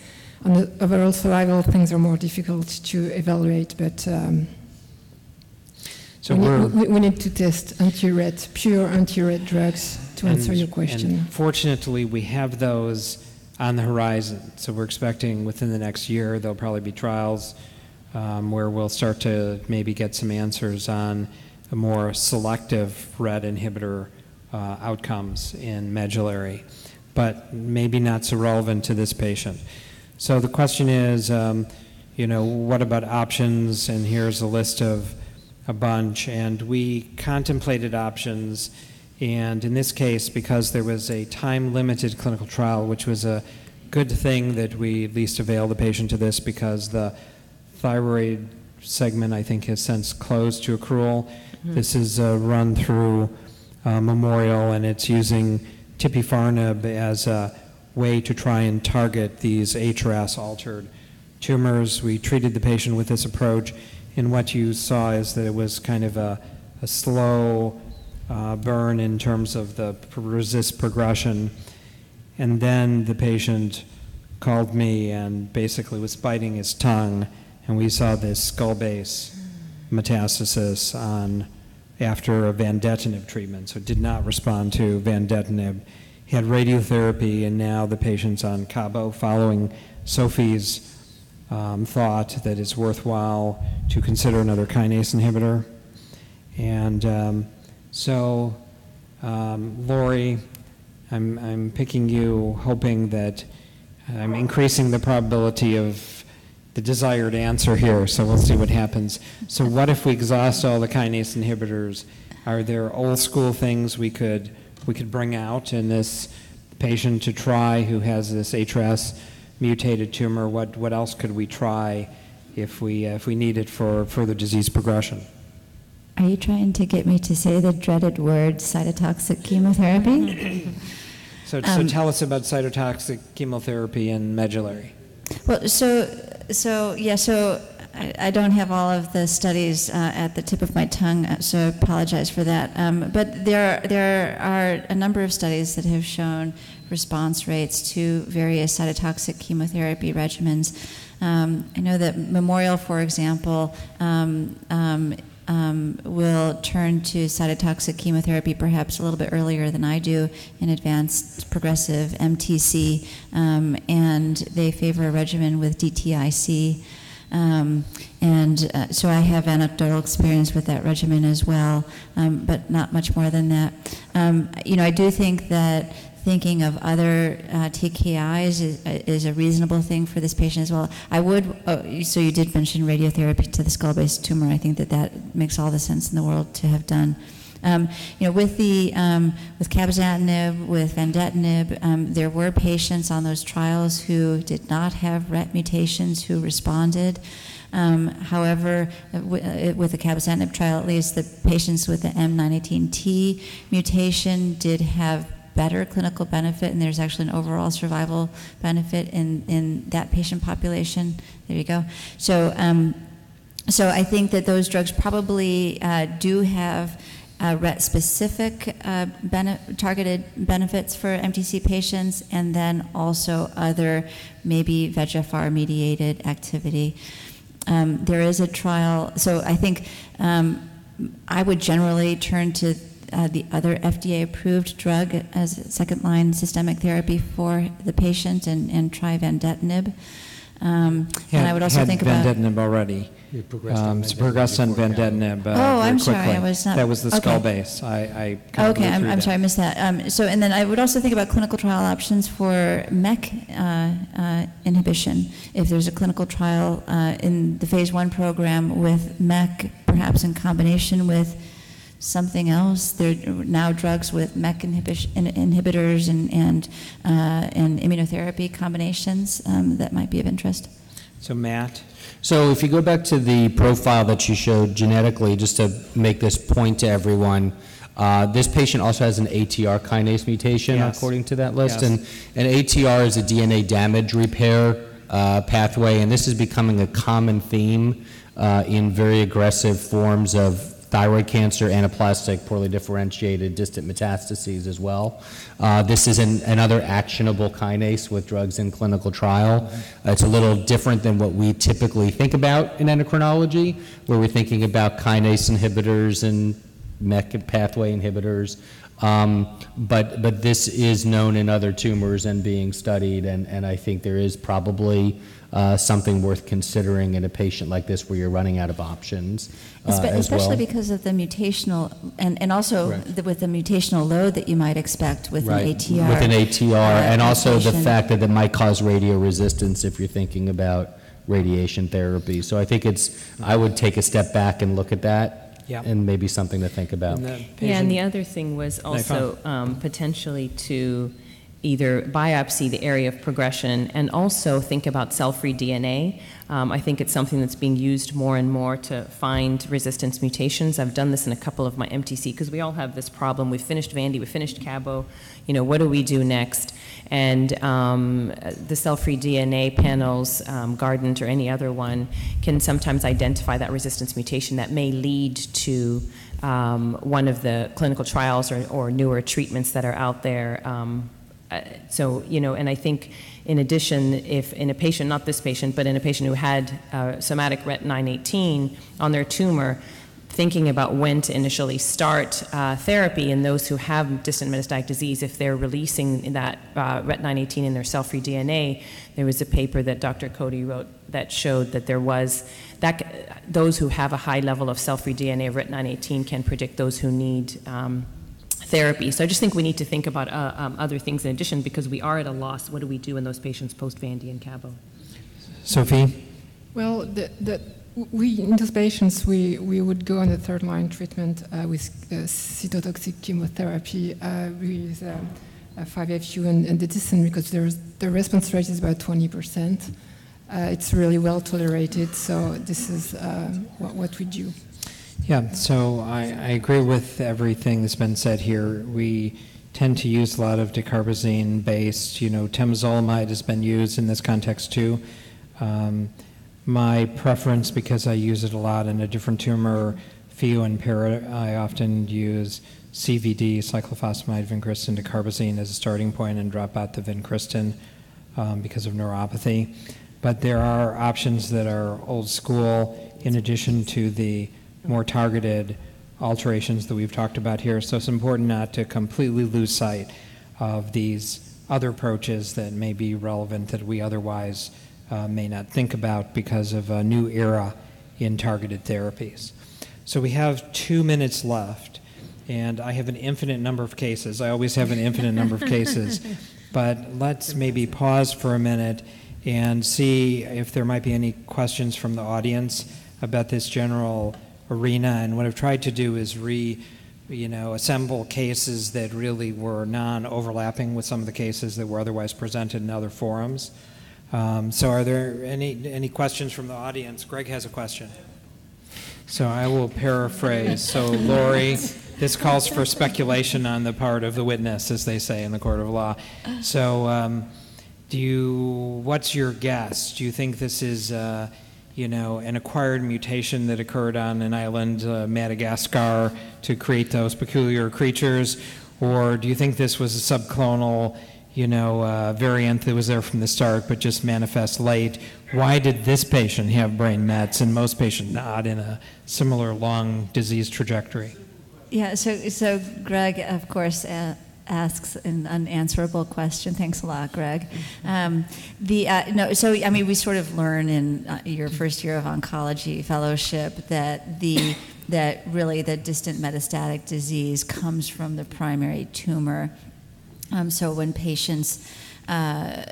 On the overall survival, things are more difficult to evaluate, but um, So we, we, we need to test anti-ret, pure anti-RET drugs to answer your question. And fortunately, we have those on the horizon. So we're expecting within the next year, there'll probably be trials um, where we'll start to maybe get some answers on a more selective RET inhibitor uh, outcomes in medullary, but maybe not so relevant to this patient. So the question is, um, you know, what about options? And here's a list of a bunch. And we contemplated options. And in this case, because there was a time limited clinical trial, which was a good thing that we at least avail the patient to this because the thyroid segment, I think, has since closed to accrual. This is a run through uh, Memorial, and it's using tipifarnib as a way to try and target these HRAS altered tumors. We treated the patient with this approach, and what you saw is that it was kind of a, a slow uh, burn in terms of the RECIST progression. And then the patient called me and basically was biting his tongue, and we saw this skull base metastasis on after a vandetanib treatment, so it did not respond to vandetanib. He had radiotherapy, and now the patient's on Cabo following Sophie's um, thought that it's worthwhile to consider another kinase inhibitor. And um, so, um, Lori, I'm, I'm picking you, hoping that I'm increasing the probability of the desired answer here, so we'll see what happens. So, what if we exhaust all the kinase inhibitors? Are there old school things we could we could bring out in this patient to try who has this HRAS mutated tumor? What what else could we try if we if we need it for further disease progression? Are you trying to get me to say the dreaded word cytotoxic chemotherapy? So, so Um, tell us about cytotoxic chemotherapy and medullary. Well, so, so, yeah, so I, I don't have all of the studies uh, at the tip of my tongue, uh, so I apologize for that. Um, but there, there are a number of studies that have shown response rates to various cytotoxic chemotherapy regimens. Um, I know that Memorial, for example, um, um, um, will turn to cytotoxic chemotherapy perhaps a little bit earlier than I do in advanced progressive MTC, um, and they favor a regimen with DTIC. Um, and uh, so I have anecdotal experience with that regimen as well, um, but not much more than that. Um, you know, I do think that thinking of other uh, TKIs is, is, a reasonable thing for this patient as well. I would, oh, so you did mention radiotherapy to the skull-based tumor. I think that that makes all the sense in the world to have done. Um, you know, with the um, with cabozantinib, with vandetanib, um, there were patients on those trials who did not have RET mutations who responded. Um, however, uh, with the cabozantinib trial, at least the patients with the M918T mutation did have better clinical benefit, and there's actually an overall survival benefit in, in that patient population. There you go. So, um, so I think that those drugs probably uh, do have uh, RET-specific uh, bene targeted benefits for MTC patients, and then also other maybe VEGFR-mediated activity. Um, there is a trial, so I think um, I would generally turn to uh, the other FDA-approved drug as second-line systemic therapy for the patient and, and try vandetanib. Um, and I would also had think about vandetanib already. Um, so progressed on vandetanib. Uh, Oh, I'm very sorry, quickly. I was not- That was the okay. skull base. I, I kind of Okay, blew I'm, through I'm that. sorry, I missed that. Um, so, and then I would also think about clinical trial options for MEK uh, uh, inhibition. If there's a clinical trial uh, in the phase one program with MEK, perhaps in combination with something else, there are now drugs with MEK inhibition, inhibitors and and uh, and immunotherapy combinations um, that might be of interest. So Matt, So if you go back to the profile that you showed genetically, just to make this point to everyone, uh, this patient also has an ATR kinase mutation, Yes. according to that list. Yes. And, and ATR is a DNA damage repair uh, pathway, and this is becoming a common theme uh, in very aggressive forms of thyroid cancer, anaplastic, poorly differentiated distant metastases as well. Uh, This is an- another actionable kinase with drugs in clinical trial. Uh, It's a little different than what we typically think about in endocrinology, where we're thinking about kinase inhibitors and MEK pathway inhibitors. Um, But, but this is known in other tumors and being studied, and, and I think there is probably uh, something worth considering in a patient like this where you're running out of options uh, Espe- as well. Especially because of the mutational, and, and also Right. the- with the mutational load that you might expect with an ATR. With an ATR, uh, and also the mutation. fact that it might cause radioresistance if you're thinking about radiation therapy. So I think it's, I would take a step back and look at that, Yeah. and maybe something to think about. and the Yeah, and the patient- other thing was No, also um, potentially to either biopsy the area of progression and also think about cell-free DNA. Um, I think it's something that's being used more and more to find resistance mutations. I've done this in a couple of my MTC because we all have this problem. We've finished Vandy, we finished Cabo. You know, what do we do next? And um, the cell-free DNA panels, um, or any other one, can sometimes identify that resistance mutation that may lead to um, one of the clinical trials or, or newer treatments that are out there. Uh, so, you know, and I think in addition, if in a patient, not this patient, but in a patient who had uh, somatic RET 918 on their tumor, thinking about when to initially start uh, therapy in those who have distant metastatic disease, if they're releasing that uh, RET 918 in their cell free DNA, there was a paper that Dr. Cote wrote that showed that there was that those who have a high level of cell free DNA of RET 918 can predict those who need. Um, therapy. So I just think we need to think about uh, um, other things in addition because we are at a loss. What do we do in those patients post Vandy and Cabo? Sophie, Well, the, the, we, in those patients, we, we would go on the third line treatment uh, with uh, cytotoxic chemotherapy uh, with um, uh, 5FU and, and Deticene because there's, the response rate is about 20%. Uh, it's really well tolerated, so this is uh, what, what we do. Yeah, so I, I agree with everything that's been said here. We tend to use a lot of dacarbazine-based, you know, temozolomide has been used in this context too. Um, my preference, because I use it a lot in a different tumor, pheo and para, I often use CVD, cyclophosphamide, vincristine, dacarbazine as a starting point and drop out the vincristine um, because of neuropathy. But there are options that are old school in addition to the more targeted alterations that we've talked about here. So it's important not to completely lose sight of these other approaches that may be relevant that we otherwise uh, may not think about because of a new era in targeted therapies. So we have two minutes left, and I have an infinite number of cases. I always have an infinite number of cases. But let's maybe pause for a minute and see if there might be any questions from the audience about this general arena. And what I've tried to do is re, you know, assemble cases that really were non-overlapping with some of the cases that were otherwise presented in other forums. Um, so are there any, any questions from the audience? Greg has a question. So I will paraphrase. So Lori, this calls for speculation on the part of the witness, as they say in the court of law. So um, do you, what's your guess? Do you think this is, uh, you know, an acquired mutation that occurred on an island, uh, Madagascar, to create those peculiar creatures? Or do you think this was a subclonal, you know, uh, variant that was there from the start but just manifest late? Why did this patient have brain mets and most patients not in a similar long disease trajectory? Yeah, so, so Greg, of course, uh, asks an unanswerable question. Thanks a lot, Greg. Um, the, uh, no, so, I mean, we sort of learn in uh, your first year of oncology fellowship that the that really the distant metastatic disease comes from the primary tumor. Um, so when patients uh,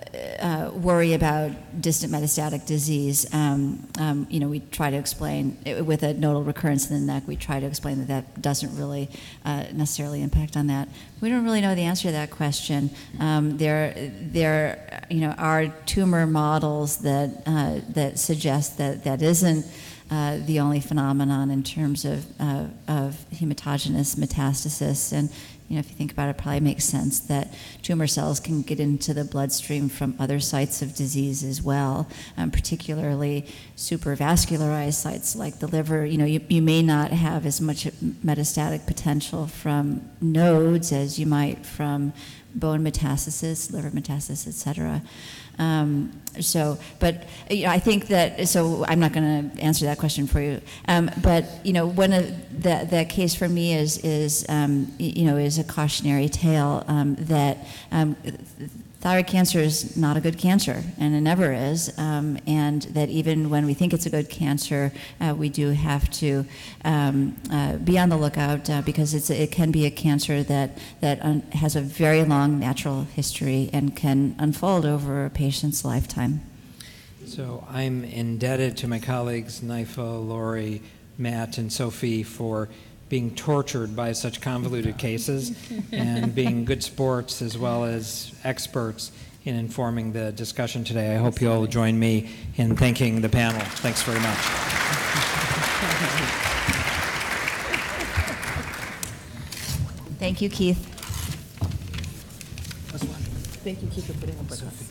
uh, worry about distant metastatic disease, um, um, you know, we try to explain it, with a nodal recurrence in the neck. We try to explain that that doesn't really uh, necessarily impact on that. We don't really know the answer to that question. Um, there, there, you know, are tumor models that uh, that suggest that that isn't. Uh, the only phenomenon in terms of, uh, of hematogenous metastasis. And you know, if you think about it, it probably makes sense that tumor cells can get into the bloodstream from other sites of disease as well, um, particularly supervascularized sites like the liver. You know, you, you may not have as much metastatic potential from nodes as you might from bone metastasis, liver metastasis, et cetera. Um, so, but you know, I think that. So, I'm not going to answer that question for you. Um, but you know, one of the that case for me is is um, you know is a cautionary tale um, that um, thyroid cancer is not a good cancer, and it never is. Um, and that even when we think it's a good cancer, uh, we do have to um, uh, be on the lookout uh, because it can be a cancer that that un- has a very long natural history and can unfold over a patient's lifetime. So I'm indebted to my colleagues Naifa, Lori, Matt, and Sophie for being tortured by such convoluted cases and being good sports as well as experts in informing the discussion today. I hope you'll join me in thanking the panel. Thanks very much. Thank you, Keith. Thank you, Keith, for putting up with us.